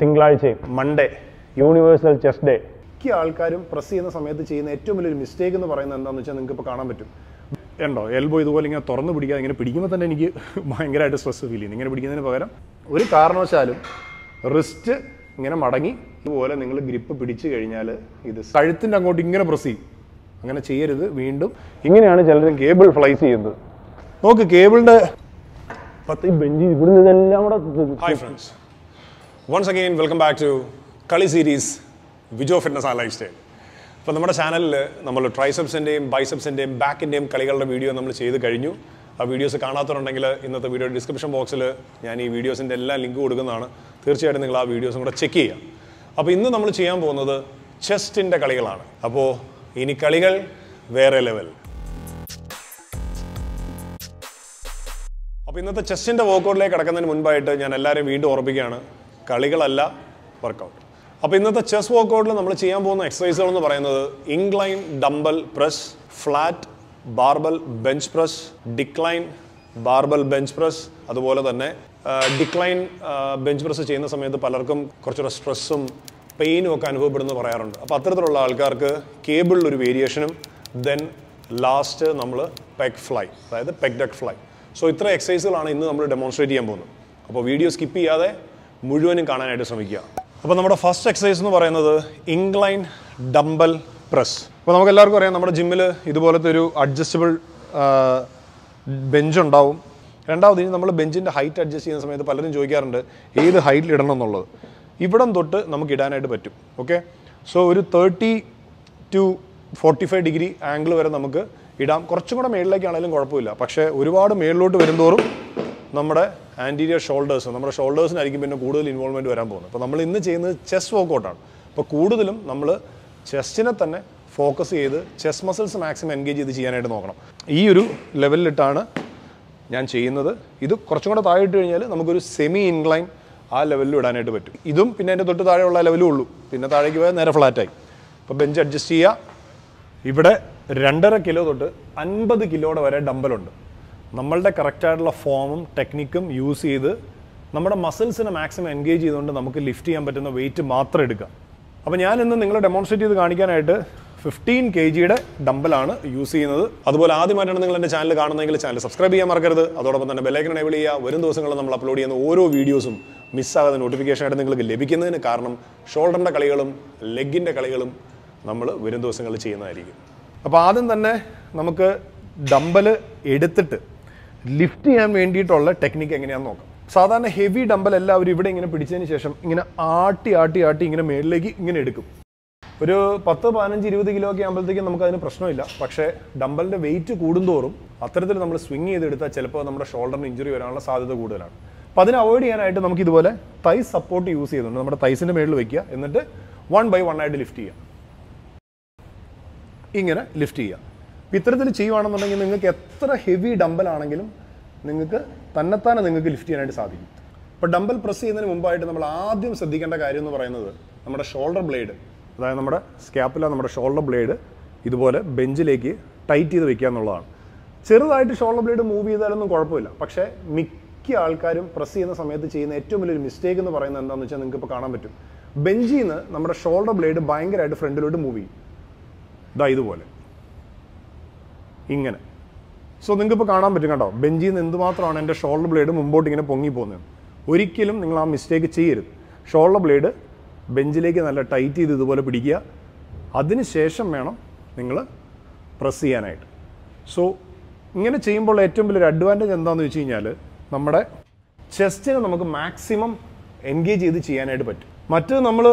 തിങ്കളാഴ്ചയും Monday universal chess day മിക്ക ആൾക്കാരും പ്രസ് ചെയ്യുന്ന സമയത്ത് ചെയ്യുന്ന ഏറ്റവും വലിയൊരു മിസ്റ്റേക്ക് എന്ന് പറയുന്നത് എന്താണെന്ന് വെച്ചാൽ നിങ്ങൾക്ക് ഇപ്പോൾ കാണാൻ പറ്റും. ഉണ്ടോ എൽബോ ഇതുപോലെ ഇങ്ങനെ തുറന്ന് പിടിക്കാതെ ഇങ്ങനെ പിടിക്കുമ്പോൾ തന്നെ എനിക്ക് ഭയങ്കരമായിട്ട് സ്ട്രെസ് ഫീൽ ചെയ്യുന്നു ഇങ്ങനെ പിടിക്കുന്നതിന് പകരം ഒരു കാരണവശാലും റിസ്റ്റ് ഇങ്ങനെ മടങ്ങി. ഇതുപോലെ നിങ്ങൾ ഗ്രിപ്പ് പിടിച്ചു കഴിഞ്ഞാൽ ഇത് കഴുത്തിന്റെ അങ്ങോട്ട് ഇങ്ങനെ പ്രസ് ചെയ്യും. അങ്ങനെ ചെയ്യരുത്. വീണ്ടും ഇങ്ങനെയാണ് ചിലർ കേബിൾ ഫ്ലൈ ചെയ്യുന്നത്. നോക്ക് കേബിളിന്റെ പത്ത് ബെഞ്ച് ഇവിടുന്ന് ഇതെല്ലാം കൂടെ hi friends once again welcome back to കളി series Vijo fitness and lifestyle അപ്പോൾ നമ്മുടെ ചാനലിൽ നമ്മൾ ട്രൈസെപ്സിന്റെയും ബൈസെപ്സിന്റെയും ബാക്കിന്റെയും കളികളുടെ വീഡിയോ നമ്മൾ ചെയ്ത് കഴിഞ്ഞു. ആ വീഡിയോസ് കാണാത്തവരുണ്ടെങ്കിൽ ഇന്നത്തെ വീഡിയോ ഡിസ്ക്രിപ്ഷൻ ബോക്സിൽ ഞാൻ ഈ വീഡിയോസിന്റെ എല്ലാ ലിങ്ക് കൊടുക്കുന്നതാണ്. തീർച്ചയായിട്ടും നിങ്ങൾ ആ വീഡിയോസും കൂടെ ചെക്ക് ചെയ്യുക. അപ്പോൾ ഇന്ന് നമ്മൾ ചെയ്യാൻ പോകുന്നത് ചെസ്റ്റിന്റെ കളികളാണ്. അപ്പോൾ ഇനി കളികൾ വേറെ ലെവൽ അപ്പോൾ ഇന്നത്തെ ചെസ്റ്റിന്റെ വർക്കൗട്ടിലേക്ക് കിടക്കുന്നതിന് മുൻപായിട്ട് ഞാൻ എല്ലാവരെയും വീണ്ടും ഓർപ്പിക്കുകയാണ് കളികളല്ല വർക്കൗട്ട് അപ്പോൾ ഇന്നത്തെ ചെസ് വർക്കൗട്ടിൽ നമ്മൾ ചെയ്യാൻ പോകുന്ന എക്സസൈസുകൾ എന്ന് പറയുന്നത് incline dumbbell press flat barbell bench press decline barbell bench press അതുപോലെ തന്നെ ഡിക്ലൈൻ ബെഞ്ച് പ്രസ് ചെയ്യുന്ന സമയത്ത് പലർക്കും കുറച്ചുകൂടെ സ്ട്രെസ്സും പെയിനും ഒക്കെ അനുഭവപ്പെടുന്നു പറയാറുണ്ട്. അപ്പോൾ അത്തരത്തിലുള്ള ആൾക്കാർക്ക് കേബിളിൽ ഒരു വേരിയേഷനും ദെൻ ലാസ്റ്റ് നമ്മൾ പെഗ് ഫ്ലൈ അതായത് പെഗ് ഡെക് ഫ്ലൈ സോ ഇത്ര എക്സസൈസുകളാണ് ഇന്ന് നമ്മൾ ഡെമോൺസ്ട്രേറ്റ് ചെയ്യാൻ പോകുന്നത്. അപ്പോൾ വീഡിയോ സ്കിപ്പ് ചെയ്യാതെ മുഴുവനും കാണാനായിട്ട് ശ്രമിക്കുക. അപ്പോൾ നമ്മുടെ ഫസ്റ്റ് എക്സസൈസ് എന്ന് പറയുന്നത് ഇൻക്ലൈൻ ഡംബൽ പ്രസ് അപ്പോൾ നമുക്ക് എല്ലാവർക്കും അറിയാം നമ്മുടെ ജിമ്മിൽ ഇതുപോലത്തെ ഒരു അഡ്ജസ്റ്റബിൾ ബെഞ്ച് ഉണ്ടാവും. രണ്ടാമത് ഇനി നമ്മൾ ബെഞ്ചിന്റെ ഹൈറ്റ് അഡ്ജസ്റ്റ് ചെയ്യുന്ന സമയത്ത് പലരും ചോദിക്കാറുണ്ട് ഏത് ഹൈറ്റിൽ ഇടണം എന്നുള്ളത്? ഇവിടം തൊട്ട് നമുക്ക് ഇടാനായിട്ട് പറ്റും ഓക്കെ സോ ഒരു thirty to forty five degree angle വരെ നമുക്ക് ഇടാം. കുറച്ചും കൂടെ മേളിലേക്കാണെങ്കിലും കുഴപ്പമില്ല. പക്ഷേ ഒരുപാട് മേളിലോട്ട് വരുന്തോറും നമ്മുടെ ആന്റീരിയർ ഷോൾഡേഴ്സ് നമ്മുടെ ഷോൾഡേഴ്സിനായിരിക്കും പിന്നെ കൂടുതൽ ഇൻവോൾവ്മെന്റ് വരാൻ പോകുന്നത്. അപ്പോൾ നമ്മൾ ഇന്ന് ചെയ്യുന്നത് ചെസ് വർക്കൗട്ടാണ് അപ്പോൾ കൂടുതലും നമ്മൾ ചെസ്റ്റിനെ തന്നെ ഫോക്കസ് ചെയ്ത് ചെസ് മസിൽസ് മാക്സിമം എൻഗേജ് ചെയ്ത് ചെയ്യാനായിട്ട് നോക്കണം. ഈ ഒരു ലെവലിലിട്ടാണ് ഞാൻ ചെയ്യുന്നത്. ഇത് കുറച്ചും കൂടെ താഴെ ഇട്ട് കഴിഞ്ഞാൽ നമുക്കൊരു സെമി ഇൻക്ലൈൻ ആ ലെവലിൽ ഇടാനായിട്ട് പറ്റും. ഇതും പിന്നെ അതിന്റെ തൊട്ട് താഴെയുള്ള ലെവലും ഉള്ളൂ. പിന്നെ താഴേക്ക് പോയാൽ നേരെ ഫ്ലാറ്റായി അപ്പോൾ ബെഞ്ച് അഡ്ജസ്റ്റ് ചെയ്യുക. ഇവിടെ രണ്ടര കിലോ തൊട്ട് അൻപത് കിലോയുടെ വരെ ഡമ്പലുണ്ട് നമ്മളുടെ കറക്റ്റായിട്ടുള്ള ഫോമും ടെക്നിക്കും യൂസ് ചെയ്ത് നമ്മുടെ മസിൽസിനെ മാക്സിമം എൻഗേജ് ചെയ്തുകൊണ്ട് നമുക്ക് ലിഫ്റ്റ് ചെയ്യാൻ പറ്റുന്ന വെയിറ്റ് മാത്രം എടുക്കുക അപ്പോൾ ഞാൻ ഇന്ന് നിങ്ങളെ ഡെമോൺസ്ട്രേറ്റ് ചെയ്ത് കാണിക്കാനായിട്ട് ഫിഫ്റ്റീൻ കെ ജിയുടെ ഡമ്പലാണ് യൂസ് ചെയ്യുന്നത്. അതുപോലെ ആദ്യമായിട്ടാണ് നിങ്ങൾ എന്റെ ചാനൽ കാണുന്നതെങ്കിൽ ചാനൽ സബ്സ്ക്രൈബ് ചെയ്യാൻ മറക്കരുത്. അതോടൊപ്പം തന്നെ ബെലൈക്കൺ എനേബിൾ ചെയ്യുക. വരും ദിവസങ്ങളിൽ നമ്മൾ അപ്ലോഡ് ചെയ്യുന്ന ഓരോ വീഡിയോസും മിസ്സാകാതെ നോട്ടിഫിക്കേഷൻ ആയിട്ട് നിങ്ങൾക്ക് ലഭിക്കുന്നതിന് കാരണം ഷോൾഡറിന്റെ കളികളും ലെഗിന്റെ കളികളും നമ്മൾ വരും ദിവസങ്ങളിൽ ചെയ്യുന്നതായിരിക്കും. അപ്പോൾ ആദ്യം തന്നെ നമുക്ക് ഡമ്പൽ എടുത്തിട്ട് ലിഫ്റ്റ് ചെയ്യാൻ വേണ്ടിയിട്ടുള്ള ടെക്നിക്ക് എങ്ങനെയാണെന്ന് നോക്കാം. സാധാരണ ഹെവി ഡമ്പൽ എല്ലാവരും ഇവിടെ ഇങ്ങനെ പിടിച്ചതിന് ശേഷം ഇങ്ങനെ ആട്ടി ആട്ടി ആട്ടി ഇങ്ങനെ മേളിലേക്ക് ഇങ്ങനെ എടുക്കും. ഒരു പത്ത് പതിനഞ്ച് ഇരുപത് കിലോ ഒക്കെ ആകുമ്പോഴത്തേക്കും നമുക്ക് അതിന് പ്രശ്നമില്ല. പക്ഷേ ഡമ്പലിന്റെ വെയിറ്റ് കൂടുന്തോറും അത്തരത്തിൽ നമ്മൾ സ്വിങ് ചെയ്തെടുത്താൽ ചിലപ്പോൾ നമ്മുടെ ഷോൾഡറിന് ഇഞ്ചുറി വരാനുള്ള സാധ്യത കൂടുതലാണ്. അപ്പോൾ അതിനെ അവോയ്ഡ് ചെയ്യാനായിട്ട് നമുക്ക് ഇതുപോലെ തൈ സപ്പോർട്ട് യൂസ് ചെയ്തുകൊണ്ട് നമ്മുടെ തൈസിന്റെ മേളിൽ വെക്കുക. എന്നിട്ട് വൺ ബൈ വൺ ആയിട്ട് ലിഫ്റ്റ് ചെയ്യുക. ഇങ്ങനെ ലിഫ്റ്റ് ചെയ്യുക. അപ്പോൾ ഇത്തരത്തിൽ ചെയ്യുവാണെന്നുണ്ടെങ്കിൽ നിങ്ങൾക്ക് എത്ര ഹെവി ഡമ്പൽ ആണെങ്കിലും നിങ്ങൾക്ക് തന്നെത്താനെ നിങ്ങൾക്ക് ലിഫ്റ്റ് ചെയ്യാനായിട്ട് സാധിക്കും. അപ്പോൾ ഡമ്പൽ പ്രസ് ചെയ്യുന്നതിന് മുമ്പായിട്ട് നമ്മൾ ആദ്യം ശ്രദ്ധിക്കേണ്ട കാര്യം എന്ന് പറയുന്നത് നമ്മുടെ ഷോൾഡർ ബ്ലേഡ് അതായത് നമ്മുടെ സ്കാപ്പില നമ്മുടെ ഷോൾഡർ ബ്ലേഡ് ഇതുപോലെ ബെഞ്ചിലേക്ക് ടൈറ്റ് ചെയ്ത് വെക്കുക എന്നുള്ളതാണ്. ചെറുതായിട്ട് ഷോൾഡർ ബ്ലേഡ് മൂവ് ചെയ്താലൊന്നും കുഴപ്പമില്ല. പക്ഷേ മിക്ക ആൾക്കാരും പ്രസ് ചെയ്യുന്ന സമയത്ത് ചെയ്യുന്ന ഏറ്റവും വലിയൊരു മിസ്റ്റേക്ക് എന്ന് പറയുന്നത് എന്താണെന്ന് വെച്ചാൽ നിങ്ങൾക്ക് ഇപ്പോൾ കാണാൻ പറ്റും. ബെഞ്ചിൽ നിന്ന് നമ്മുടെ ഷോൾഡർ ബ്ലേഡ് ഭയങ്കരമായിട്ട് ഫ്രണ്ടിലോട്ട് മൂവ് ചെയ്യും. ഇതാ ഇതുപോലെ. ഇങ്ങനെ. സോ നിങ്ങൾക്ക് ഇപ്പോൾ കാണാൻ പറ്റും കേട്ടോ ബെഞ്ചിൽ നിന്ന് എന്തുമാത്രമാണ് എന്റെ ഷോൾഡർ ബ്ലേഡ് മുമ്പോട്ട് ഇങ്ങനെ പൊങ്ങി പോകുന്നത്? ഒരിക്കലും നിങ്ങൾ ആ മിസ്റ്റേക്ക് ചെയ്യരുത്. ഷോൾഡർ ബ്ലേഡ് ബെഞ്ചിലേക്ക് നല്ല ടൈറ്റ് ചെയ്ത് ഇതുപോലെ പിടിക്കുക. അതിന് ശേഷം വേണം നിങ്ങൾ പ്രസ് ചെയ്യാനായിട്ട്. സോ ഇങ്ങനെ ചെയ്യുമ്പോൾ ഏറ്റവും വലിയൊരു അഡ്വാന്റേജ് എന്താണെന്ന് വെച്ച് കഴിഞ്ഞാൽ നമ്മുടെ ചെസ്റ്റിനെ നമുക്ക് മാക്സിമം എൻഗേജ് ചെയ്ത് ചെയ്യാനായിട്ട് പറ്റും. മറ്റ് നമ്മൾ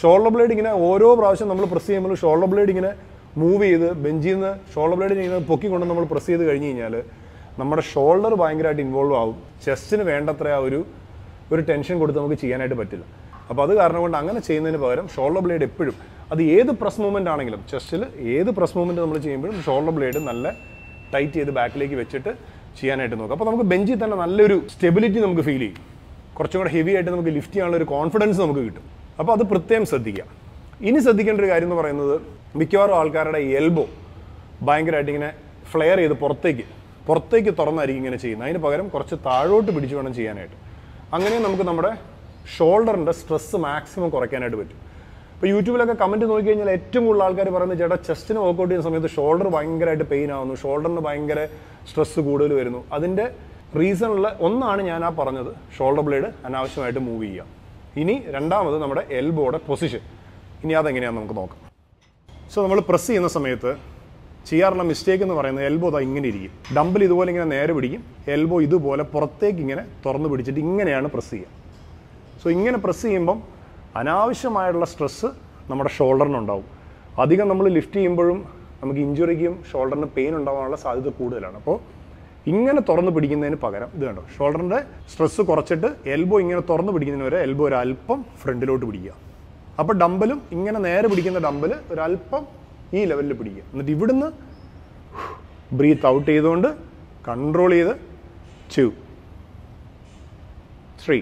ഷോൾഡർ ബ്ലേഡ് ഇങ്ങനെ ഓരോ പ്രാവശ്യം നമ്മൾ പ്രസ് ചെയ്യുമ്പോൾ ഷോൾഡർ ബ്ലേഡ് ഇങ്ങനെ മൂവ് ചെയ്ത് ബെഞ്ചിൽ നിന്ന് ഷോൾഡർ ബ്ലേഡ് ഇങ്ങനെ പൊക്കിക്കൊണ്ട് നമ്മൾ പ്രസ് ചെയ്ത് കഴിഞ്ഞ് കഴിഞ്ഞാൽ നമ്മുടെ ഷോൾഡർ ഭയങ്കരമായിട്ട് ഇൻവോൾവ് ആവും. ചെസ്റ്റിന് വേണ്ടത്ര ആ ഒരു ഒരു ടെൻഷൻ കൊടുത്ത് നമുക്ക് ചെയ്യാനായിട്ട് പറ്റില്ല. അപ്പോൾ അത് കാരണം കൊണ്ട് അങ്ങനെ ചെയ്യുന്നതിന് പകരം ഷോൾഡർ ബ്ലേഡ് എപ്പോഴും അത് ഏത് പ്രസ് മൂവ്മെന്റ് ആണെങ്കിലും ചെസ്റ്റിൽ ഏത് പ്രസ് മൂവ്മെന്റ് നമ്മൾ ചെയ്യുമ്പോഴും ഷോൾഡർ ബ്ലേഡ് നല്ല ടൈറ്റ് ചെയ്ത് ബാക്കിലേക്ക് വെച്ചിട്ട് ചെയ്യാനായിട്ട് നോക്കാം. അപ്പോൾ നമുക്ക് ബെഞ്ചിൽ തന്നെ നല്ലൊരു സ്റ്റെബിലിറ്റി നമുക്ക് ഫീൽ ചെയ്യും. കുറച്ചും കൂടെ ഹെവി ആയിട്ട് നമുക്ക് ലിഫ്റ്റ് ചെയ്യാനുള്ള ഒരു കോൺഫിഡൻസ് നമുക്ക് കിട്ടും. അപ്പോൾ അത് പ്രത്യേകം ശ്രദ്ധിക്കുക. ഇനി ശ്രദ്ധിക്കേണ്ട ഒരു കാര്യം എന്ന് പറയുന്നത് മിക്കവാറും ആൾക്കാരുടെ എൽബോ ഭയങ്കരമായിട്ട് ഇങ്ങനെ ഫ്ലെയർ ചെയ്ത് പുറത്തേക്ക് പുറത്തേക്ക് തുറന്നായിരിക്കും ഇങ്ങനെ ചെയ്യുന്നത്. അതിന് പകരം കുറച്ച് താഴോട്ട് പിടിച്ചു വേണം ചെയ്യാനായിട്ട്. അങ്ങനെ നമുക്ക് നമ്മുടെ ഷോൾഡറിന്റെ സ്ട്രെസ്സ് മാക്സിമം കുറയ്ക്കാനായിട്ട് പറ്റും. ഇപ്പോൾ യൂട്യൂബിലൊക്കെ കമന്റ് നോക്കി കഴിഞ്ഞാൽ ഏറ്റവും കൂടുതൽ ആൾക്കാർ പറയുന്നത് ചേട്ടാ ചെസ്റ്റിന് വർക്കൗട്ട് ചെയ്യുന്ന സമയത്ത് ഷോൾഡർ ഭയങ്കരമായിട്ട് പെയിൻ ആവുന്നു ഷോൾഡറിന് ഭയങ്കര സ്ട്രെസ്സ് കൂടുതൽ വരുന്നു. അതിന്റെ റീസണിൽ ഒന്നാണ് ഞാൻ ആ പറഞ്ഞത് ഷോൾഡർ ബ്ലേഡ് അനാവശ്യമായിട്ട് മൂവ് ചെയ്യുക ഇനി രണ്ടാമത് നമ്മുടെ എൽബോയുടെ പൊസിഷൻ ഇനി അതെങ്ങനെയാണെന്ന് നമുക്ക് നോക്കാം. സോ നമ്മൾ പ്രസ് ചെയ്യുന്ന സമയത്ത് ചെയ്യാറുള്ള മിസ്റ്റേക്ക് എന്ന് പറയുന്നത് എൽബോ ദാ ഇങ്ങനെ ഇരിക്കും. ഡംബിൽ ഇതുപോലെ ഇങ്ങനെ നേരെ പിടിക്കും. എൽബോ ഇതുപോലെ പുറത്തേക്ക് ഇങ്ങനെ തുറന്ന് പിടിച്ചിട്ട് ഇങ്ങനെയാണ് പ്രസ് ചെയ്യുക. സോ ഇങ്ങനെ പ്രസ് ചെയ്യുമ്പം അനാവശ്യമായിട്ടുള്ള സ്ട്രെസ്സ് നമ്മുടെ ഷോൾഡറിനുണ്ടാവും അധികം നമ്മൾ ലിഫ്റ്റ് ചെയ്യുമ്പോഴും നമുക്ക് ഇഞ്ചുറിക്കും ഷോൾഡറിന് പെയിൻ ഉണ്ടാകാനുള്ള സാധ്യത കൂടുതലാണ്. അപ്പോൾ ഇങ്ങനെ തുറന്ന് പിടിക്കുന്നതിന് പകരം ഇത് കണ്ടോ? ഷോൾഡറിന്റെ സ്ട്രെസ്സ് കുറച്ചിട്ട് എൽബോ ഇങ്ങനെ തുറന്ന് പിടിക്കുന്നതിന് വരെ എൽബോ ഒരു അല്പം ഫ്രണ്ടിലോട്ട് പിടിക്കുക. അപ്പോൾ ഡമ്പലും ഇങ്ങനെ നേരെ പിടിക്കുന്ന ഡമ്പൽ ഒരല്പം ഈ ലെവലിൽ പിടിക്കുക. എന്നിട്ട് ഇവിടുന്ന് ബ്രീത്ത് ഔട്ട് ചെയ്തുകൊണ്ട് കൺട്രോൾ ചെയ്ത് ടു ത്രീ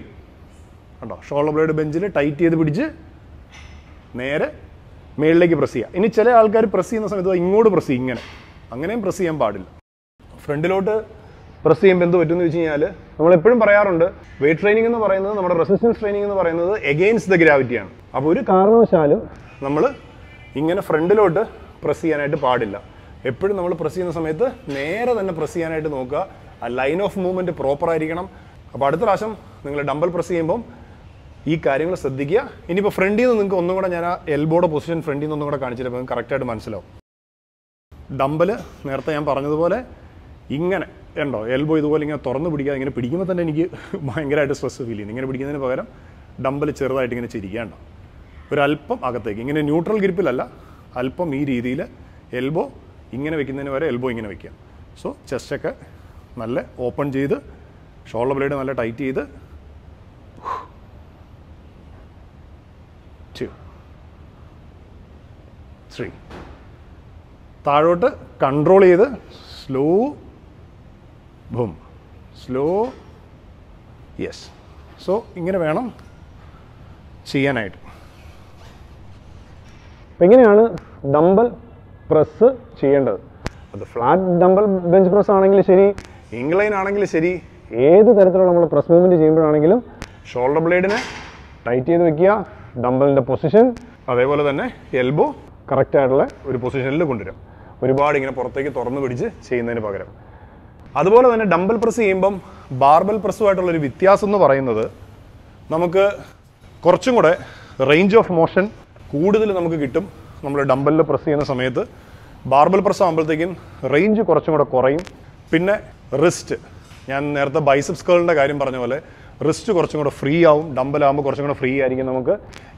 കണ്ടോ? ഷോൾഡർ ബ്ലേഡ് ബെഞ്ചിൽ ടൈറ്റ് ചെയ്ത് പിടിച്ച് നേരെ മേളിലേക്ക് പ്രസ് ചെയ്യുക. ഇനി ചില ആൾക്കാർ പ്രസ് ചെയ്യുന്ന സമയത്ത് ഇങ്ങോട്ട് പ്രസ് ചെയ്യും ഇങ്ങനെ. അങ്ങനെയും പ്രസ് ചെയ്യാൻ പാടില്ല. ഫ്രണ്ടിലോട്ട് പ്രസ് ചെയ്യുമ്പോൾ എന്ത് പറ്റുമെന്ന് വെച്ച് കഴിഞ്ഞാൽ നമ്മൾ എപ്പോഴും പറയാറുണ്ട് വെയിറ്റ് ട്രെയിനിങ് എന്ന് പറയുന്നത് നമ്മുടെ റെസിസ്റ്റൻസ് ട്രെയിനിങ് എന്ന് പറയുന്നത് എഗെയിൻസ്റ്റ് ദ ഗ്രാവിറ്റിയാണ് അപ്പോൾ ഒരു കാരണവശാലും നമ്മൾ ഇങ്ങനെ ഫ്രണ്ടിലോട്ട് പ്രസ് ചെയ്യാനായിട്ട് പാടില്ല. എപ്പോഴും നമ്മൾ പ്രസ് ചെയ്യുന്ന സമയത്ത് നേരെ തന്നെ പ്രസ് ചെയ്യാനായിട്ട് നോക്കുക. ആ ലൈൻ ഓഫ് മൂവ്മെന്റ് പ്രോപ്പർ ആയിരിക്കണം. അപ്പോൾ അടുത്ത പ്രാവശ്യം നിങ്ങൾ ഡമ്പൽ പ്രസ് ചെയ്യുമ്പം ഈ കാര്യങ്ങൾ ശ്രദ്ധിക്കുക. ഇനിയിപ്പോൾ ഫ്രണ്ടിൽ നിന്ന് നിങ്ങൾക്ക് ഒന്നും കൂടെ ഞാൻ ആ എൽബോയുടെ പൊസിഷൻ ഫ്രണ്ടിൽ നിന്ന് ഒന്നും കൂടെ കാണിച്ചിട്ട് നിങ്ങൾക്ക് കറക്റ്റായിട്ട് മനസ്സിലാവും. ഡമ്പൽ നേരത്തെ ഞാൻ പറഞ്ഞതുപോലെ ഇങ്ങനെ ഉണ്ടോ? എൽബോ ഇതുപോലെ ഇങ്ങനെ തുറന്ന് പിടിക്കുക ഇങ്ങനെ പിടിക്കുമ്പോൾ തന്നെ എനിക്ക് ഭയങ്കരമായിട്ട് സ്ട്രെസ് ഫീൽ ചെയ്യുന്നു. ഇങ്ങനെ പിടിക്കുന്നതിന് പകരം ഡമ്പൽ ചെറുതായിട്ട് ഇങ്ങനെ ചിരിക്കാണ്ടോ ഒരല്പം അകത്തേക്ക്. ഇങ്ങനെ ന്യൂട്രൽ ഗ്രിപ്പിലല്ല അല്പം ഈ രീതിയിൽ എൽബോ ഇങ്ങനെ വെക്കുന്നതിന് വരെ എൽബോ ഇങ്ങനെ വെക്കുക. സോ ചെസ്റ്റൊക്കെ നല്ല ഓപ്പൺ ചെയ്ത് ഷോൾഡർ ബ്ലേഡ് നല്ല ടൈറ്റ് ചെയ്ത് ത്രീ താഴോട്ട് കൺട്രോൾ ചെയ്ത് slow boom slow yes so ഇങ്ങനെ വേണം ചെയ്യാനായിട്ട്. അപ്പം എങ്ങനെയാണ് ഡംബൽ പ്രസ് ചെയ്യേണ്ടത്. അത് ഫ്ലാറ്റ് ഡംബൽ ബെഞ്ച് പ്രസ് ആണെങ്കിലും ശരി ഇംഗ്ലൈൻ ആണെങ്കിലും ശരി. ഏത് തരത്തിലുള്ള നമ്മൾ പ്രസ് മൂവ്മെന്റ് ചെയ്യുമ്പോഴാണെങ്കിലും ഷോൾഡർ ബ്ലേഡിനെ ടൈറ്റ് ചെയ്ത് വെക്കുക ഡംബലിന്റെ പൊസിഷൻ അതേപോലെ തന്നെ എൽബോ കറക്റ്റായിട്ടുള്ള ഒരു പൊസിഷനിൽ കൊണ്ടുവരാം ഒരുപാട് ഇങ്ങനെ പുറത്തേക്ക് തുറന്നു പിടിച്ച് ചെയ്യുന്നതിന് പകരം. അതുപോലെ തന്നെ ഡംബൽ പ്രസ് ചെയ്യുമ്പം ബാർബൽ പ്രസ്സുമായിട്ടുള്ളൊരു വ്യത്യാസം എന്ന് പറയുന്നത് നമുക്ക് കുറച്ചും കൂടെ റേഞ്ച് ഓഫ് മോഷൻ കൂടുതൽ നമുക്ക് കിട്ടും നമ്മൾ ഡംബലിൽ പ്രസ് ചെയ്യുന്ന സമയത്ത്. ബാർബൽ പ്രസ് ആകുമ്പോഴത്തേക്കും റേഞ്ച് കുറച്ചും കൂടെ കുറയും. പിന്നെ റിസ്റ്റ് ഞാൻ നേരത്തെ ബൈസപ്സ് കേളിന്റെ കാര്യം പറഞ്ഞ പോലെ റിസ്റ്റ് കുറച്ചും കൂടെ ഫ്രീ ആവും. ഡംബലാകുമ്പോൾ കുറച്ചും കൂടെ ഫ്രീ ആയിരിക്കും നമുക്ക്.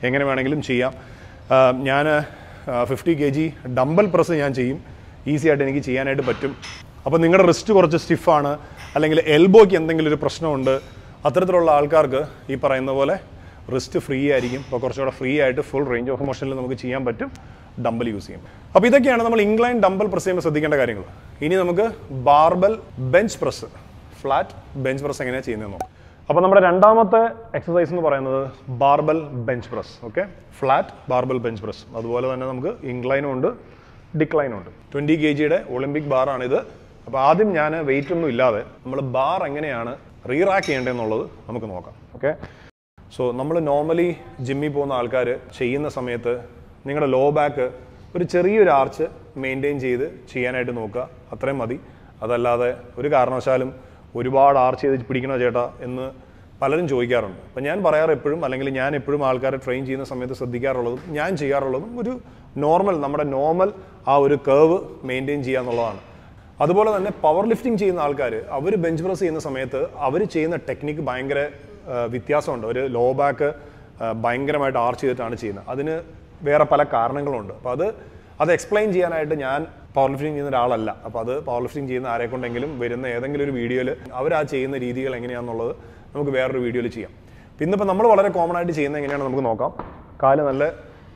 എങ്ങനെ വേണമെങ്കിലും ചെയ്യാം. ഞാൻ fifty K G dumbbell press ഞാൻ ചെയ്യും. ഈസി ആയിട്ട് എനിക്ക് ചെയ്യാനായിട്ട് പറ്റും. അപ്പോൾ നിങ്ങളുടെ റിസ്റ്റ് കുറച്ച് സ്റ്റിഫാണ് അല്ലെങ്കിൽ എൽബോയ്ക്ക് എന്തെങ്കിലും ഒരു പ്രശ്നമുണ്ട് അത്തരത്തിലുള്ള ആൾക്കാർക്ക് ഈ പറയുന്ന പോലെ റിസ്റ്റ് ഫ്രീ ആയിരിക്കും. അപ്പോൾ കുറച്ചുകൂടെ ഫ്രീ ആയിട്ട് ഫുൾ റേഞ്ച് ഓഫ് മോഷനിൽ നമുക്ക് ചെയ്യാൻ പറ്റും ഡമ്പൽ യൂസ് ചെയ്യും അപ്പോൾ ഇതൊക്കെയാണ് നമ്മൾ ഇംഗ്ലൈൻ ഡമ്പൽ പ്രസ് ചെയ്യുമ്പോൾ ശ്രദ്ധിക്കേണ്ട കാര്യങ്ങൾ. ഇനി നമുക്ക് barbell bench press flat bench press എങ്ങനെയാണ് ചെയ്യുന്നത് നോക്കാം. അപ്പോൾ നമ്മുടെ രണ്ടാമത്തെ എക്സസൈസ് എന്ന് പറയുന്നത് barbell bench press okay flat barbell bench press അതുപോലെ തന്നെ നമുക്ക് ഇംഗ്ലൈനും ഉണ്ട് ഡിക്ലൈനും ഉണ്ട്. ട്വന്റി കെ ജിയുടെ ഒളിമ്പിക് ബാറാണിത് അപ്പോൾ ആദ്യം ഞാൻ വെയിറ്റ് ഒന്നും ഇല്ലാതെ നമ്മൾ ബാർ എങ്ങനെയാണ് റീറാക്ക് ചെയ്യേണ്ടതെന്നുള്ളത് നമുക്ക് നോക്കാം. ഓക്കെ സോ നമ്മൾ നോർമലി ജിമ്മിൽ പോകുന്ന ആൾക്കാർ ചെയ്യുന്ന സമയത്ത് നിങ്ങളുടെ ലോ ബാക്ക് ഒരു ചെറിയൊരു ആർച്ച് മെയിന്റെയിൻ ചെയ്ത് ചെയ്യാനായിട്ട് നോക്കുക. അത്രയും മതി. അതല്ലാതെ ഒരു കാരണവശാലും ഒരുപാട് ആർച്ച് ചെയ്ത് പിടിക്കണോ ചേട്ടാ എന്ന് പലരും ചോദിക്കാറുണ്ട്. അപ്പം ഞാൻ പറയാറ് എപ്പോഴും അല്ലെങ്കിൽ ഞാൻ എപ്പോഴും ആൾക്കാരെ ട്രെയിൻ ചെയ്യുന്ന സമയത്ത് ശ്രദ്ധിക്കാറുള്ളതും ഞാൻ ചെയ്യാറുള്ളതും ഒരു നോർമൽ നമ്മുടെ നോർമൽ ആ ഒരു കേവ് മെയിന്റെയിൻ ചെയ്യുക എന്നുള്ളതാണ് അതുപോലെ തന്നെ പവർ ലിഫ്റ്റിംഗ് ചെയ്യുന്ന ആൾക്കാർ അവർ ബെഞ്ച് പ്രസ് ചെയ്യുന്ന സമയത്ത് അവർ ചെയ്യുന്ന ടെക്നിക്ക് ഭയങ്കര വ്യത്യാസമുണ്ട്. ഒരു ലോ ബാക്ക് ഭയങ്കരമായിട്ട് ആർച്ച് ചെയ്തിട്ടാണ് ചെയ്യുന്നത്. അതിന് വേറെ പല കാരണങ്ങളുണ്ട്. അപ്പോൾ അത് അത് എക്സ്പ്ലെയിൻ ചെയ്യാനായിട്ട് ഞാൻ പവർ ലിഫ്റ്റിംഗ് ചെയ്യുന്ന ഒരാളല്ല. അപ്പോൾ അത് പവർ ലിഫ്റ്റിംഗ് ചെയ്യുന്ന ആരെക്കൊണ്ടെങ്കിലും വരുന്ന ഏതെങ്കിലും ഒരു വീഡിയോയിൽ അവർ ആ ചെയ്യുന്ന രീതികൾ എങ്ങനെയാണെന്നുള്ളത് നമുക്ക് വേറൊരു വീഡിയോയിൽ ചെയ്യാം. ഇന്നിപ്പോൾ നമ്മൾ വളരെ കോമൺ ആയിട്ട് ചെയ്യുന്നത് എങ്ങനെയാണ് നമുക്ക് നോക്കാം. കാൽ നല്ല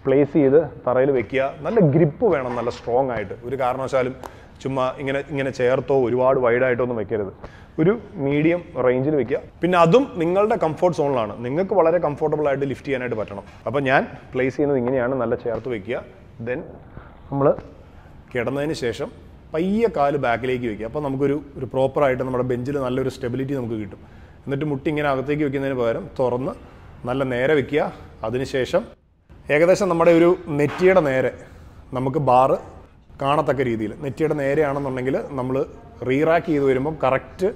പ്ലേസ് ചെയ്ത് തറയിൽ വെക്കുക. നല്ല ഗ്രിപ്പ് വേണം. നല്ല സ്ട്രോങ് ആയിട്ട്. ഒരു കാരണവശാലും ചുമ്മാ ഇങ്ങനെ ഇങ്ങനെ ചേർത്തോ ഒരുപാട് വൈഡായിട്ടോ ഒന്നും വെക്കരുത്. ഒരു മീഡിയം റേഞ്ചിൽ വെക്കുക. പിന്നെ അതും നിങ്ങളുടെ കംഫോർട്ട് സോണിലാണ് നിങ്ങൾക്ക് വളരെ കംഫോർട്ടബിൾ ആയിട്ട് ലിഫ്റ്റ് ചെയ്യാനായിട്ട് പറ്റണം. അപ്പോൾ ഞാൻ പ്ലേസ് ചെയ്യുന്നത് ഇങ്ങനെയാണ്. നല്ല ചേർത്ത് വെക്കുക. ദെൻ നമ്മൾ കിടന്നതിന് ശേഷം പയ്യെ കാൽ ബാക്കിലേക്ക് വെക്കുക. അപ്പോൾ നമുക്കൊരു ഒരു പ്രോപ്പറായിട്ട് നമ്മുടെ ബെഞ്ചിൽ നല്ലൊരു സ്റ്റെബിലിറ്റി നമുക്ക് കിട്ടും. എന്നിട്ട് മുട്ടി ഇങ്ങനെ അകത്തേക്ക് വെക്കുന്നതിന് പകരം തുറന്ന് നല്ല നേരെ വെക്കുക. അതിനുശേഷം ഏകദേശം നമ്മുടെ ഒരു നെറ്റിയുടെ നേരെ നമുക്ക് ബാറ് കാണത്തക്ക രീതിയിൽ. നെറ്റിയുടെ നേരെയാണെന്നുണ്ടെങ്കിൽ നമ്മൾ റീറാക്ക് ചെയ്ത് വരുമ്പം കറക്റ്റ്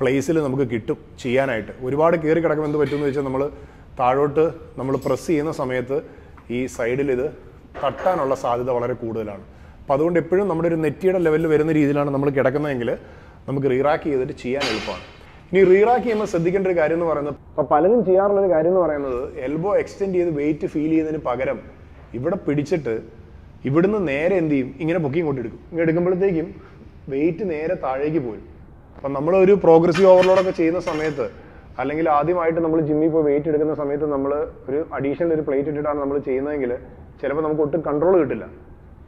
പ്ലേസിൽ നമുക്ക് കിട്ടും ചെയ്യാനായിട്ട്. ഒരുപാട് കയറി കിടക്കുമ്പോൾ എന്ത് പറ്റുമെന്ന് വെച്ചാൽ നമ്മൾ താഴോട്ട് നമ്മൾ പ്രസ് ചെയ്യുന്ന സമയത്ത് ഈ സൈഡിൽ ഇത് തട്ടാനുള്ള സാധ്യത വളരെ കൂടുതലാണ്. അപ്പോൾ അതുകൊണ്ട് എപ്പോഴും നമ്മുടെ ഒരു നെറ്റിയുടെ ലെവലിൽ വരുന്ന രീതിയിലാണ് നമ്മൾ കിടക്കുന്നതെങ്കിൽ നമുക്ക് റീറാക്ക് ചെയ്തിട്ട് ചെയ്യാൻ എളുപ്പമാണ്. ഇനി റീറാക്ക് ചെയ്യുമ്പോൾ ശ്രദ്ധിക്കേണ്ട ഒരു കാര്യം എന്ന് പറയുന്നത് അപ്പോൾ പലരും ചെയ്യാറുള്ള ഒരു കാര്യം എന്ന് പറയുന്നത് എൽബോ എക്സ്റ്റെൻഡ് ചെയ്ത് വെയിറ്റ് ഫീൽ ചെയ്യുന്നതിന് പകരം ഇവിടെ പിടിച്ചിട്ട് ഇവിടുന്ന് നേരെ എന്ത് ചെയ്യും? ഇങ്ങനെ പൊക്കി ഇങ്ങോട്ട് എടുക്കും. ഇങ്ങനെ എടുക്കുമ്പോഴത്തേക്കും വെയിറ്റ് നേരെ താഴേക്ക് പോരും. അപ്പം ഒരു പ്രോഗ്രസീവ് ഓവർലോഡൊക്കെ ചെയ്യുന്ന സമയത്ത് അല്ലെങ്കിൽ ആദ്യമായിട്ട് നമ്മൾ ജിമ്മിൽ പോയി വെയിറ്റ് എടുക്കുന്ന സമയത്ത് നമ്മൾ ഒരു അഡീഷണൽ ഒരു പ്ലേറ്റ് ഇട്ടിട്ടാണ് നമ്മൾ ചെയ്യുന്നതെങ്കിൽ ചിലപ്പോൾ നമുക്ക് ഒട്ടും കൺട്രോൾ കിട്ടില്ല.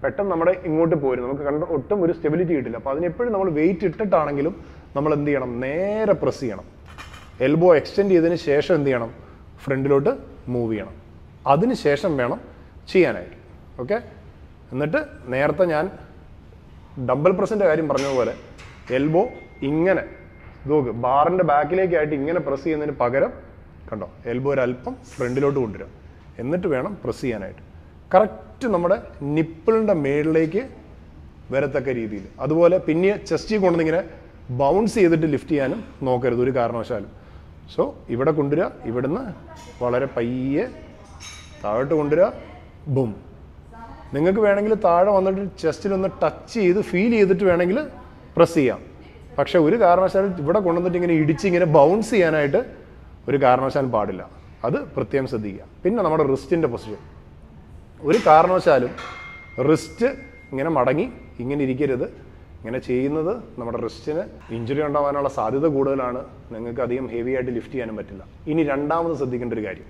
പെട്ടെന്ന് നമ്മുടെ ഇങ്ങോട്ട് പോരും. നമുക്ക് കണ്ട ഒട്ടും ഒരു സ്റ്റെബിലിറ്റി കിട്ടില്ല. അപ്പോൾ അതിനെപ്പോഴും നമ്മൾ വെയിറ്റ് ഇട്ടിട്ടാണെങ്കിലും നമ്മൾ എന്ത് ചെയ്യണം? നേരെ പ്രസ് ചെയ്യണം. എൽബോ എക്സ്റ്റെൻഡ് ചെയ്തതിന് ശേഷം എന്ത് ചെയ്യണം? ഫ്രണ്ടിലോട്ട് മൂവ് ചെയ്യണം. അതിന് ശേഷം വേണം ചെയ്യാനായിട്ട്. ഓക്കെ എന്നിട്ട് നേരത്തെ ഞാൻ ഡബിൾ പ്രസിന്റെ കാര്യം പറഞ്ഞതുപോലെ എൽബോ ഇങ്ങനെ. നോക്ക് ബാറിന്റെ ബാക്കിലേക്കായിട്ട് ഇങ്ങനെ പ്രസ് ചെയ്യുന്നതിന് പകരം കണ്ടോ എൽബോ ഒരല്പം ഫ്രണ്ടിലോട്ട് കൊണ്ടുവരും എന്നിട്ട് വേണം പ്രസ് ചെയ്യാനായിട്ട്. കറക്റ്റ് നമ്മുടെ നിപ്പിളിന്റെ മേളിലേക്ക് വരത്തക്ക രീതിയിൽ. അതുപോലെ പിന്നെ ചെസ്റ്റിൽ കൊണ്ടുവന്നിങ്ങനെ ബൗൺസ് ചെയ്തിട്ട് ലിഫ്റ്റ് ചെയ്യാനും നോക്കരുത് ഒരു കാരണവശാലും. സോ ഇവിടെ കൊണ്ടുവരിക ഇവിടുന്ന് വളരെ പയ്യെ താഴോട്ട് കൊണ്ടുവരിക ബും നിങ്ങൾക്ക് വേണമെങ്കിൽ താഴെ വന്നിട്ട് ചെസ്റ്റിൽ ഒന്ന് ടച്ച് ചെയ്ത് ഫീൽ ചെയ്തിട്ട് വേണമെങ്കിൽ പ്രസ് ചെയ്യാം. പക്ഷേ ഒരു കാരണവശാലും ഇവിടെ കൊണ്ടുവന്നിട്ട് ഇങ്ങനെ ഇടിച്ച് ഇങ്ങനെ ബൗൺസ് ചെയ്യാനായിട്ട് ഒരു കാരണവശാലും പാടില്ല. അത് പ്രത്യേകം ശ്രദ്ധിക്കുക. പിന്നെ നമ്മുടെ റിസ്റ്റിന്റെ പൊസിഷൻ ഒരു കാരണവശാലും റിസ്റ്റ് ഇങ്ങനെ മടങ്ങി ഇങ്ങനെ ഇരിക്കരുത്. ഇങ്ങനെ ചെയ്യുന്നത് നമ്മുടെ റിസ്റ്റിന് ഇഞ്ചുറി ഉണ്ടാവാനുള്ള സാധ്യത കൂടുതലാണ്. നിങ്ങൾക്ക് അധികം ഹെവി ആയിട്ട് ലിഫ്റ്റ് ചെയ്യാനും പറ്റില്ല. ഇനി രണ്ടാമത് ശ്രദ്ധിക്കേണ്ട ഒരു കാര്യം.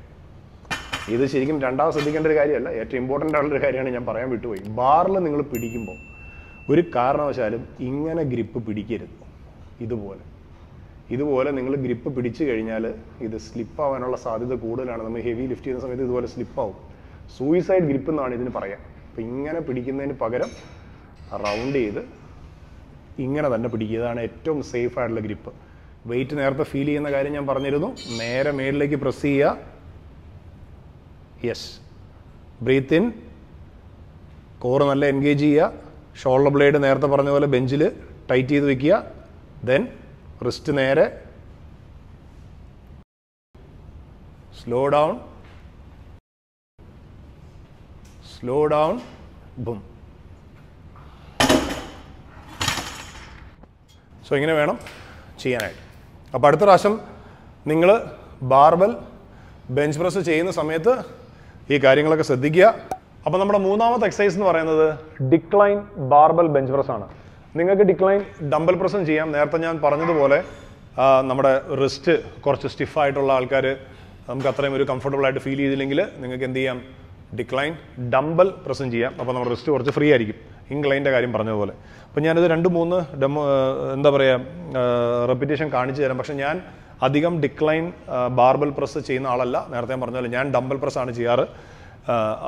ഇത് ശരിക്കും രണ്ടാമത് ശ്രദ്ധിക്കേണ്ട ഒരു കാര്യമല്ല. ഏറ്റവും ഇമ്പോർട്ടന്റ് ആയിട്ടുള്ള ഒരു കാര്യമാണ് ഞാൻ പറയാൻ വിട്ടുപോയി. ബാറിൽ നിങ്ങൾ പിടിക്കുമ്പോൾ ഒരു കാരണവശാലും ഇങ്ങനെ ഗ്രിപ്പ് പിടിക്കരുത്. ഇതുപോലെ. ഇതുപോലെ നിങ്ങൾ ഗ്രിപ്പ് പിടിച്ചു കഴിഞ്ഞാൽ ഇത് സ്ലിപ്പ് ആവാനുള്ള സാധ്യത കൂടുതലാണ്. നമ്മൾ ഹെവി ലിഫ്റ്റ് ചെയ്യുന്ന സമയത്ത് ഇതുപോലെ സ്ലിപ്പ് ആവും. സൂയിസൈഡ് ഗ്രിപ്പ് എന്നാണ് ഇതിന് പറയാം. അപ്പം ഇങ്ങനെ പിടിക്കുന്നതിന് പകരം റൗണ്ട് ചെയ്ത് ഇങ്ങനെ തന്നെ പിടിക്കുക. ഇതാണ് ഏറ്റവും സേഫ് ആയിട്ടുള്ള ഗ്രിപ്പ് വെയിറ്റ് നേരത്തെ ഫീൽ ചെയ്യുന്ന കാര്യം ഞാൻ പറഞ്ഞിരുന്നു. നേരെ മേളിലേക്ക് പ്രസ് ചെയ്യുക. യെസ് ബ്രീത്ത് ഇൻ കോർ നല്ല എൻഗേജ് ചെയ്യുക. ഷോൾഡർ ബ്ലേഡ് നേരത്തെ പറഞ്ഞ പോലെ ബെഞ്ചിൽ ടൈറ്റ് ചെയ്ത് വെക്കുക. ദെൻ റിസ്റ്റ് നേരെ. Slow down slow down boom so ഇങ്ങനെ വേണം ചെയ്യാനായിട്ട്. അപ്പോൾ അടുത്ത പ്രാവശ്യം നിങ്ങൾ ബാർബൽ ബെഞ്ച് പ്രസ് ചെയ്യുന്ന സമയത്ത് ഈ കാര്യങ്ങളൊക്കെ ശ്രദ്ധിക്കുക. അപ്പോൾ നമ്മുടെ മൂന്നാമത്തെ എക്സസൈസ് എന്ന് പറയുന്നത് ഡിക്ലൈൻ ബാർബൽ ബെഞ്ച് പ്രസ് ആണ്. നിങ്ങൾക്ക് ഡിക്ലൈൻ ഡംബൽ പ്രസും ചെയ്യാം. നേരത്തെ ഞാൻ പറഞ്ഞതുപോലെ നമ്മുടെ റിസ്റ്റ് കുറച്ച് സ്റ്റിഫായിട്ടുള്ള ആൾക്കാർ നമുക്ക് അത്രയും ഒരു കംഫർട്ടബിൾ ആയിട്ട് ഫീൽ ചെയ്തില്ലെങ്കിൽ നിങ്ങൾക്ക് എന്ത് ചെയ്യാം? ഡിക്ലൈൻ ഡംബൽ പ്രസും ചെയ്യാം. അപ്പോൾ നമ്മുടെ റിസ്റ്റ് കുറച്ച് ഫ്രീ ആയിരിക്കും. ഇൻക്ലൈന്റെ കാര്യം പറഞ്ഞതുപോലെ. അപ്പോൾ ഞാനിത് രണ്ട് മൂന്ന് ഡെമോ എന്താ പറയുക റെപ്പിറ്റേഷൻ കാണിച്ചു തരാം. പക്ഷേ ഞാൻ അധികം ഡിക്ലൈൻ ബാർബൽ പ്രസ് ചെയ്യുന്ന ആളല്ല. നേരത്തെ പറഞ്ഞ പോലെ ഞാൻ ഡംബൽ പ്രസ് ആണ് ചെയ്യാറ്.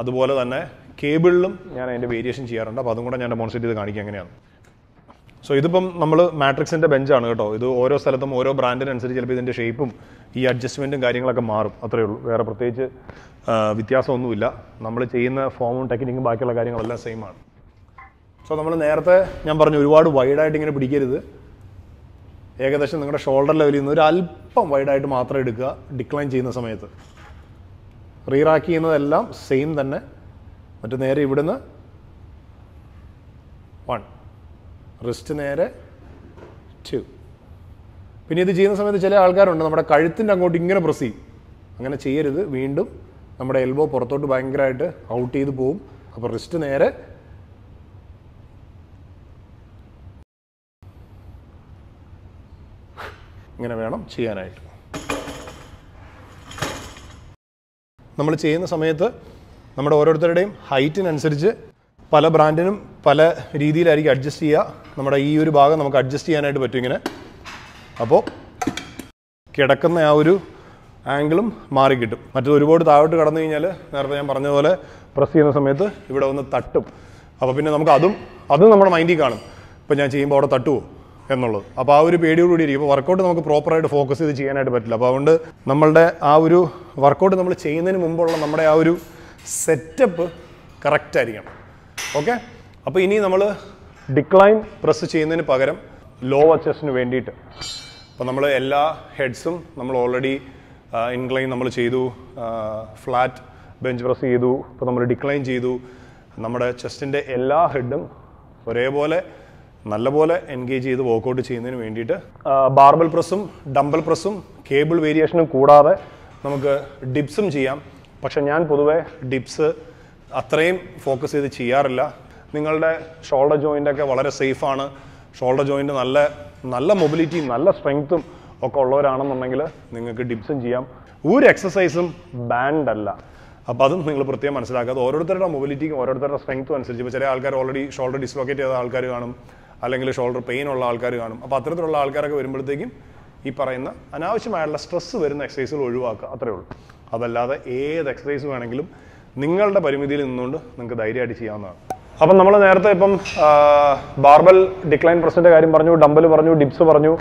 അതുപോലെ തന്നെ കേബിളിലും ഞാൻ അതിന്റെ വേരിയേഷൻ ചെയ്യാറുണ്ട്. അപ്പോൾ അതും കൂടെ ഞാൻ ഡെമോൺസ്ട്രേറ്റ് ചെയ്ത് കാണിക്കുക എങ്ങനെയാണ്. സോ ഇതിപ്പം നമ്മൾ മാട്രിക്സിന്റെ ബെഞ്ചാണ് കേട്ടോ. ഇത് ഓരോ സ്ഥലത്തും ഓരോ ബ്രാൻഡിനനുസരിച്ച് ചിലപ്പോൾ ഇതിന്റെ ഷേപ്പും ഈ അഡ്ജസ്റ്റ്മെന്റും കാര്യങ്ങളൊക്കെ മാറും. അത്രയേ ഉള്ളൂ. വേറെ പ്രത്യേകിച്ച് വ്യത്യാസമൊന്നുമില്ല. നമ്മൾ ചെയ്യുന്ന ഫോമും ടെക്നിക്കും ബാക്കിയുള്ള കാര്യങ്ങളെല്ലാം സെയിം ആണ്. സോ നമ്മൾ നേരത്തെ ഞാൻ പറഞ്ഞു ഒരുപാട് വൈഡായിട്ട് ഇങ്ങനെ പിടിക്കരുത്. ഏകദേശം നിങ്ങളുടെ ഷോൾഡർ ലെവലിൽ നിന്ന് ഒരു അല്പം വൈഡായിട്ട് മാത്രം എടുക്കുക ഡിക്ലൈൻ ചെയ്യുന്ന സമയത്ത്. റീറാക്ക് ചെയ്യുന്നതെല്ലാം സെയിം തന്നെ. മറ്റു നേരെ ഇവിടുന്ന് വൺ റിസ്റ്റ് നേരെ ടു പിന്നെ ഇത് ചെയ്യുന്ന സമയത്ത് ചില ആൾക്കാരുണ്ട് നമ്മുടെ കഴുത്തിന്റെ അങ്ങോട്ട് ഇങ്ങനെ പ്രസ് ചെയ്യും. അങ്ങനെ ചെയ്യരുത്. വീണ്ടും നമ്മുടെ എൽബോ പുറത്തോട്ട് ഭയങ്കരമായിട്ട് ഔട്ട് ചെയ്ത് പോവും. അപ്പോൾ റിസ്റ്റ് നേരെ ഇങ്ങനെ വേണം ചെയ്യാനായിട്ട്. നമ്മൾ ചെയ്യുന്ന സമയത്ത് നമ്മുടെ ഓരോരുത്തരുടെയും ഹൈറ്റിനനുസരിച്ച് പല ബ്രാൻഡിനും പല രീതിയിലായിരിക്കും അഡ്ജസ്റ്റ് ചെയ്യുക. നമ്മുടെ ഈ ഒരു ഭാഗം നമുക്ക് അഡ്ജസ്റ്റ് ചെയ്യാനായിട്ട് പറ്റും ഇങ്ങനെ. അപ്പോൾ കിടക്കുന്ന ആ ഒരു ആംഗിളും മാറി കിട്ടും. മറ്റത് ഒരുപാട് താഴോട്ട് കടന്നു കഴിഞ്ഞാൽ നേരത്തെ ഞാൻ പറഞ്ഞതുപോലെ പോലെ പ്രസ് ചെയ്യുന്ന സമയത്ത് ഇവിടെ ഒന്ന് തട്ടും. അപ്പോൾ പിന്നെ നമുക്ക് അതും അതും നമ്മുടെ മൈൻഡിൽ കാണും. ഇപ്പം ഞാൻ ചെയ്യുമ്പോൾ അവിടെ തട്ടുമോ എന്നുള്ളത്. അപ്പോൾ ആ ഒരു പേടിയോടുകൂടി ഇരിക്കും. അപ്പോൾ വർക്കൗട്ട് നമുക്ക് പ്രോപ്പറായിട്ട് ഫോക്കസ് ചെയ്ത് ചെയ്യാനായിട്ട് പറ്റില്ല. അപ്പോൾ അതുകൊണ്ട് നമ്മളുടെ ആ ഒരു വർക്കൗട്ട് നമ്മൾ ചെയ്യുന്നതിന് മുമ്പുള്ള നമ്മുടെ ആ ഒരു സെറ്റപ്പ് കറക്റ്റ് ആയിരിക്കണം. ഓക്കെ അപ്പോൾ ഇനി നമ്മൾ ഡിക്ലൈൻ പ്രസ് ചെയ്യുന്നതിന് പകരം ലോ ചെസ്റ്റിന് വേണ്ടിയിട്ട്. അപ്പോൾ നമ്മൾ എല്ലാ ഹെഡ്സും നമ്മൾ ഓൾറെഡി ഇൻക്ലൈൻ നമ്മൾ ചെയ്തു ഫ്ലാറ്റ് ബെഞ്ച് പ്രസ് ചെയ്തു. ഇപ്പോൾ നമ്മൾ ഡിക്ലൈൻ ചെയ്തു. നമ്മുടെ ചെസ്റ്റിന്റെ എല്ലാ ഹെഡും ഒരേപോലെ നല്ലപോലെ എൻഗേജ് ചെയ്ത് വർക്കൗട്ട് ചെയ്യുന്നതിന് വേണ്ടിയിട്ട് ബാർബൽ പ്രസ്സും ഡംബൽ പ്രസ്സും കേബിൾ വേരിയേഷനും കൂടാതെ നമുക്ക് ഡിപ്സും ചെയ്യാം. പക്ഷെ ഞാൻ പൊതുവേ ഡിപ്സ് അത്രയും ഫോക്കസ് ചെയ്ത് ചെയ്യാറില്ല. നിങ്ങളുടെ ഷോൾഡർ ജോയിന്റൊക്കെ വളരെ സേഫാണ് ഷോൾഡർ ജോയിന്റ് നല്ല നല്ല മൊബിലിറ്റിയും നല്ല സ്ട്രെങ്ത്തും ഒക്കെ ഉള്ളവരാണെന്നുണ്ടെങ്കിൽ നിങ്ങൾക്ക് ഡിപ്സും ചെയ്യാം. ഒരു എക്സസൈസും ബാൻഡ് അല്ല. അപ്പോൾ അതും നിങ്ങൾ പ്രത്യേകം മനസ്സിലാക്കാതെ ഓരോരുത്തരുടെ മൊബിലിറ്റിക്കും ഓരോരുത്തരുടെ സ്ട്രെങ്ത്തും അനുസരിച്ച്. ഇപ്പോൾ ചില ആൾക്കാർ ഓൾറെഡി ഷോൾഡർ ഡിസ്ലോക്കേറ്റ് ചെയ്ത ആൾക്കാർ കാണും. അല്ലെങ്കിൽ ഷോൾഡർ പെയിൻ ഉള്ള ആൾക്കാർ കാണും. അപ്പോൾ അത്തരത്തിലുള്ള ആൾക്കാരൊക്കെ വരുമ്പോഴത്തേക്കും ഈ പറയുന്ന അനാവശ്യമായുള്ള സ്ട്രെസ്സ് വരുന്ന എക്സസൈസുകൾ ഒഴിവാക്കുക. അത്രയേ ഉള്ളൂ. അതല്ലാതെ ഏത് എക്സസൈസ് വേണമെങ്കിലും നിങ്ങളുടെ പരിമിതിയിൽ നിന്നുകൊണ്ട് നിങ്ങൾക്ക് ധൈര്യമായിട്ട് ചെയ്യാവുന്നതാണ്. അപ്പം നമ്മൾ നേരത്തെ ഇപ്പം ബാർബൽ ഡിക്ലൈൻ പ്രസിന്റെ കാര്യം പറഞ്ഞു ഡംബൽ പറഞ്ഞു ഡിപ്സ് പറഞ്ഞു.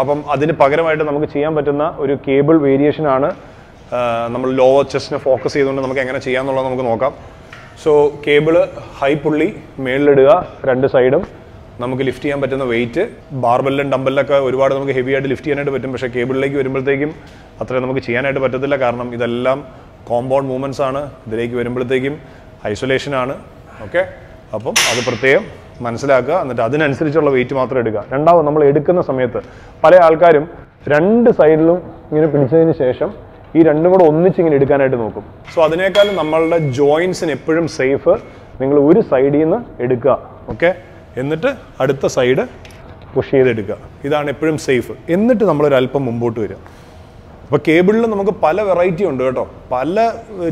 അപ്പം അതിന് പകരമായിട്ട് നമുക്ക് ചെയ്യാൻ പറ്റുന്ന ഒരു കേബിൾ വേരിയേഷൻ ആണ് നമ്മൾ ലോവർ ചെസ്റ്റിനെ ഫോക്കസ് ചെയ്തുകൊണ്ട് നമുക്ക് എങ്ങനെ ചെയ്യാമെന്നുള്ളത് നമുക്ക് നോക്കാം. സോ കേബിൾ ഹൈ പുള്ളി മേളിലിടുക രണ്ട് സൈഡും നമുക്ക് ലിഫ്റ്റ് ചെയ്യാൻ പറ്റുന്ന വെയിറ്റ് ബാർബലിലും ഡമ്പലിലൊക്കെ ഒരുപാട് നമുക്ക് ഹെവി ആയിട്ട് ലിഫ്റ്റ് ചെയ്യാനായിട്ട് പറ്റും. പക്ഷേ കേബിളിലേക്ക് വരുമ്പോഴത്തേക്കും അത്രയും നമുക്ക് ചെയ്യാനായിട്ട് പറ്റത്തില്ല. കാരണം ഇതെല്ലാം കോമ്പൗണ്ട് മൂവ്മെന്റ്സ് ആണ്. ഇതിലേക്ക് വരുമ്പോഴത്തേക്കും ഐസൊലേഷൻ ആണ്. ഓക്കെ അപ്പം അത് പ്രത്യേകം മനസ്സിലാക്കുക. എന്നിട്ട് അതിനനുസരിച്ചുള്ള വെയിറ്റ് മാത്രം എടുക്കുക. രണ്ടാമത് നമ്മൾ എടുക്കുന്ന സമയത്ത് പല ആൾക്കാരും രണ്ട് സൈഡിലും ഇങ്ങനെ പിടിച്ചതിന് ശേഷം ഈ രണ്ടും കൂടെ ഒന്നിച്ച് ഇങ്ങനെ എടുക്കാനായിട്ട് നോക്കും. സോ അതിനേക്കാളും നമ്മളുടെ ജോയിൻസിന് എപ്പോഴും സേഫ് നിങ്ങൾ ഒരു സൈഡിൽ നിന്ന് എടുക്കുക. ഓക്കെ എന്നിട്ട് അടുത്ത സൈഡ് പുഷ് ചെയ്തെടുക്കുക. ഇതാണ് എപ്പോഴും സേഫ് എന്നിട്ട് നമ്മളൊരു അല്പം മുമ്പോട്ട് വരിക. അപ്പോൾ കേബിളിൽ നമുക്ക് പല വെറൈറ്റി ഉണ്ട് കേട്ടോ. പല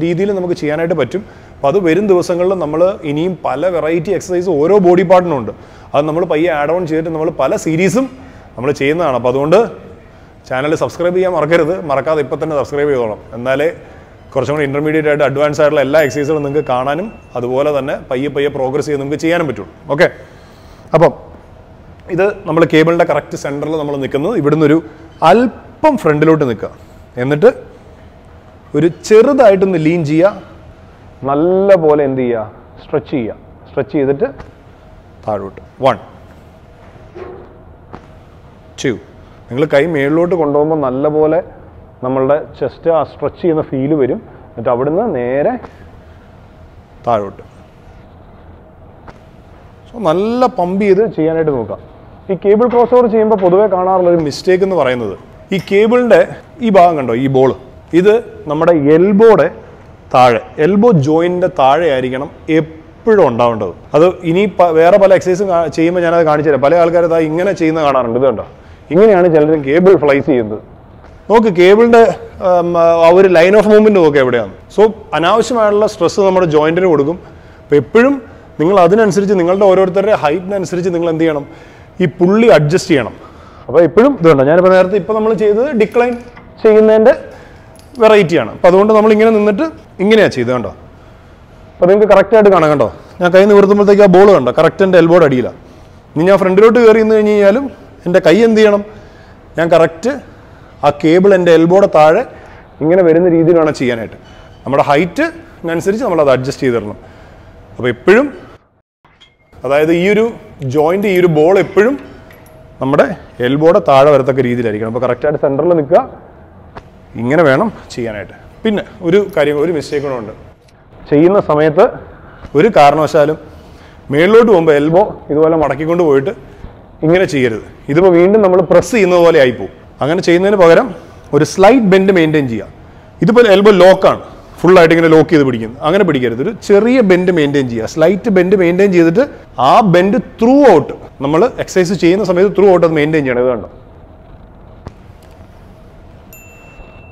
രീതിയിൽ നമുക്ക് ചെയ്യാനായിട്ട് പറ്റും. അപ്പോൾ അത് വരും ദിവസങ്ങളിൽ നമ്മൾ ഇനിയും പല വെറൈറ്റി എക്സസൈസ് ഓരോ ബോഡി പാർട്ടിനും ഉണ്ട്. അത് നമ്മൾ പയ്യെ ആഡ് ഓൺ ചെയ്തിട്ട് നമ്മൾ പല സീരീസും നമ്മൾ ചെയ്യുന്നതാണ്. അപ്പോൾ അതുകൊണ്ട് ചാനൽ സബ്സ്ക്രൈബ് ചെയ്യാൻ മറക്കരുത്. മറക്കാതെ ഇപ്പം തന്നെ സബ്സ്ക്രൈബ് ചെയ്തോളാം. എന്നാലേ കുറച്ചും കൂടി ഇന്റർമീഡിയറ്റ് ആയിട്ട് അഡ്വാൻസ് ആയിട്ടുള്ള എല്ലാ എക്സസൈസുകളും നിങ്ങൾക്ക് കാണാനും അതുപോലെ തന്നെ പയ്യെ പയ്യെ പ്രോഗ്രസ് ചെയ്ത് നിങ്ങൾക്ക് ചെയ്യാനും പറ്റുള്ളൂ. ഓക്കെ അപ്പം ഇത് നമ്മൾ കേബിളിന്റെ കറക്റ്റ് സെന്ററിൽ നമ്മൾ നിൽക്കുന്നത് ഇവിടുന്ന് ഒരു അല്പം ഫ്രണ്ടിലോട്ട് നിൽക്കുക. എന്നിട്ട് ഒരു ചെറുതായിട്ടൊന്ന് ലീൻ ചെയ്യുക. നല്ല പോലെ എന്ത് ചെയ്യുക? സ്ട്രെച്ച് ചെയ്യുക. സ്ട്രെച്ച് ചെയ്തിട്ട് താഴോട്ട്. വൺ ടു നിങ്ങൾ കൈ മേളിലോട്ട് കൊണ്ടുപോകുമ്പോൾ നല്ലപോലെ നമ്മളുടെ ചെസ്റ്റ് ആ സ്ട്രെച്ച് ചെയ്യുന്ന ഫീൽ വരും. എന്നിട്ട് അവിടുന്ന് നേരെ താഴോട്ട്. നല്ല പമ്പ് ചെയ്ത് ചെയ്യാനായിട്ട് നോക്കാം. ഈ കേബിൾ ക്രോസ് ഓവർ ചെയ്യുമ്പോൾ പൊതുവെ കാണാറുള്ള ഒരു മിസ്റ്റേക്ക് എന്ന് പറയുന്നത് ഈ കേബിളിന്റെ ഈ ഭാഗം കണ്ടോ? ഈ ബോൾ ഇത് നമ്മുടെ എൽബോയുടെ താഴെ എൽബോ ജോയിന്റെ താഴെ ആയിരിക്കണം എപ്പോഴും ഉണ്ടാവേണ്ടത്. അത് ഇനി വേറെ പല എക്സസൈസും ചെയ്യുമ്പോൾ ഞാനത് കാണിച്ചു തരാം. പല ആൾക്കാരും അത് ഇങ്ങനെ ചെയ്യുന്ന കാണാറുണ്ട്. ഇത് കണ്ടോ? ഇങ്ങനെയാണ് ചിലരും കേബിൾ ഫ്ലൈസ് ചെയ്യുന്നത്. നോക്ക് കേബിളിന്റെ ആ ഒരു ലൈൻ ഓഫ് മൂവ്മെന്റ് നോക്കുക എവിടെയാണ്. സോ അനാവശ്യമായുള്ള സ്ട്രെസ് നമ്മുടെ ജോയിന്റിന് കൊടുക്കും. അപ്പോൾ എപ്പോഴും നിങ്ങൾ അതിനനുസരിച്ച് നിങ്ങളുടെ ഓരോരുത്തരുടെ ഹൈറ്റിനനുസരിച്ച് നിങ്ങൾ എന്ത് ചെയ്യണം? ഈ പുള്ളി അഡ്ജസ്റ്റ് ചെയ്യണം. അപ്പോൾ എപ്പോഴും ഇതുണ്ട്. ഞാനിപ്പോൾ നേരത്തെ ഇപ്പോൾ നമ്മൾ ചെയ്തത് ഡിക്ലൈൻ ചെയ്യുന്നതിന്റെ വെറൈറ്റിയാണ് അപ്പോൾ അതുകൊണ്ട് നമ്മൾ ഇങ്ങനെ നിന്നിട്ട് ഇങ്ങനെയാണ് ചെയ്തത് കണ്ടോ? അപ്പോൾ നിങ്ങൾക്ക് കറക്റ്റായിട്ട് കാണാം കണ്ടോ? ഞാൻ കൈ നിവർത്തുമ്പോഴത്തേക്ക് ആ ബോൾ കണ്ടോ? കറക്റ്റ് എന്റെ എൽബോഡ് അടിയില്ല ഇനി ഞാൻ ഫ്രണ്ടിലോട്ട് കയറി നിന്ന് കഴിഞ്ഞ് കഴിഞ്ഞാലും എന്റെ കൈ എന്ത് ചെയ്യണം? ഞാൻ കറക്റ്റ് ആ കേബിൾ എന്റെ എൽബോർഡ് താഴെ ഇങ്ങനെ വരുന്ന രീതിയിലാണ് ചെയ്യാനായിട്ട്. നമ്മുടെ ഹൈറ്റിനനുസരിച്ച് നമ്മൾ അത് അഡ്ജസ്റ്റ് ചെയ്ത് തരണം അപ്പോൾ എപ്പോഴും അതായത് ഈ ഒരു ജോയിന്റ് ഈ ഒരു ബോൾ എപ്പോഴും നമ്മുടെ എൽബോടെ താഴെ വരത്തക്ക രീതിയിലായിരിക്കണം. അപ്പോൾ കറക്റ്റായിട്ട് സെന്ററിൽ നിൽക്കുക. ഇങ്ങനെ വേണം ചെയ്യാനായിട്ട്. പിന്നെ ഒരു കാര്യം ഒരു മിസ്റ്റേക്ക് ഉണ്ട്. ചെയ്യുന്ന സമയത്ത് ഒരു കാരണവശാലും മേളിലോട്ട് പോകുമ്പോൾ എൽബോ ഇതുപോലെ മടക്കിക്കൊണ്ട് പോയിട്ട് ഇങ്ങനെ ചെയ്യരുത്. ഇതിപ്പോൾ വീണ്ടും നമ്മൾ പ്രസ് ചെയ്യുന്നത് പോലെ ആയിപ്പോവും അങ്ങനെ ചെയ്യുന്നതിന് പകരം ഒരു സ്ലൈറ്റ് ബെൻഡ് മെയിന്റെയിൻ ചെയ്യുക. ഇതിപ്പോൾ എൽബോ ലോക്കാണ് ഫുള്ളായിട്ട് ഇങ്ങനെ ലോക്ക് ചെയ്ത് പിടിക്കുന്നു. അങ്ങനെ പിടിക്കരുത്. ഒരു ചെറിയ ബെൻഡ് മെയിന്റെയിൻ ചെയ്യുക. സ്ലൈറ്റ് ബെൻഡ് മെയിന്റെയിൻ ചെയ്തിട്ട് ആ ബെൻഡ് ത്രൂ ഔട്ട് നമ്മൾ എക്സസൈസ് ചെയ്യുന്ന സമയത്ത് ത്രൂ ഔട്ട് അത് മെയിന്റെയിൻ ചെയ്യണം. ഇത്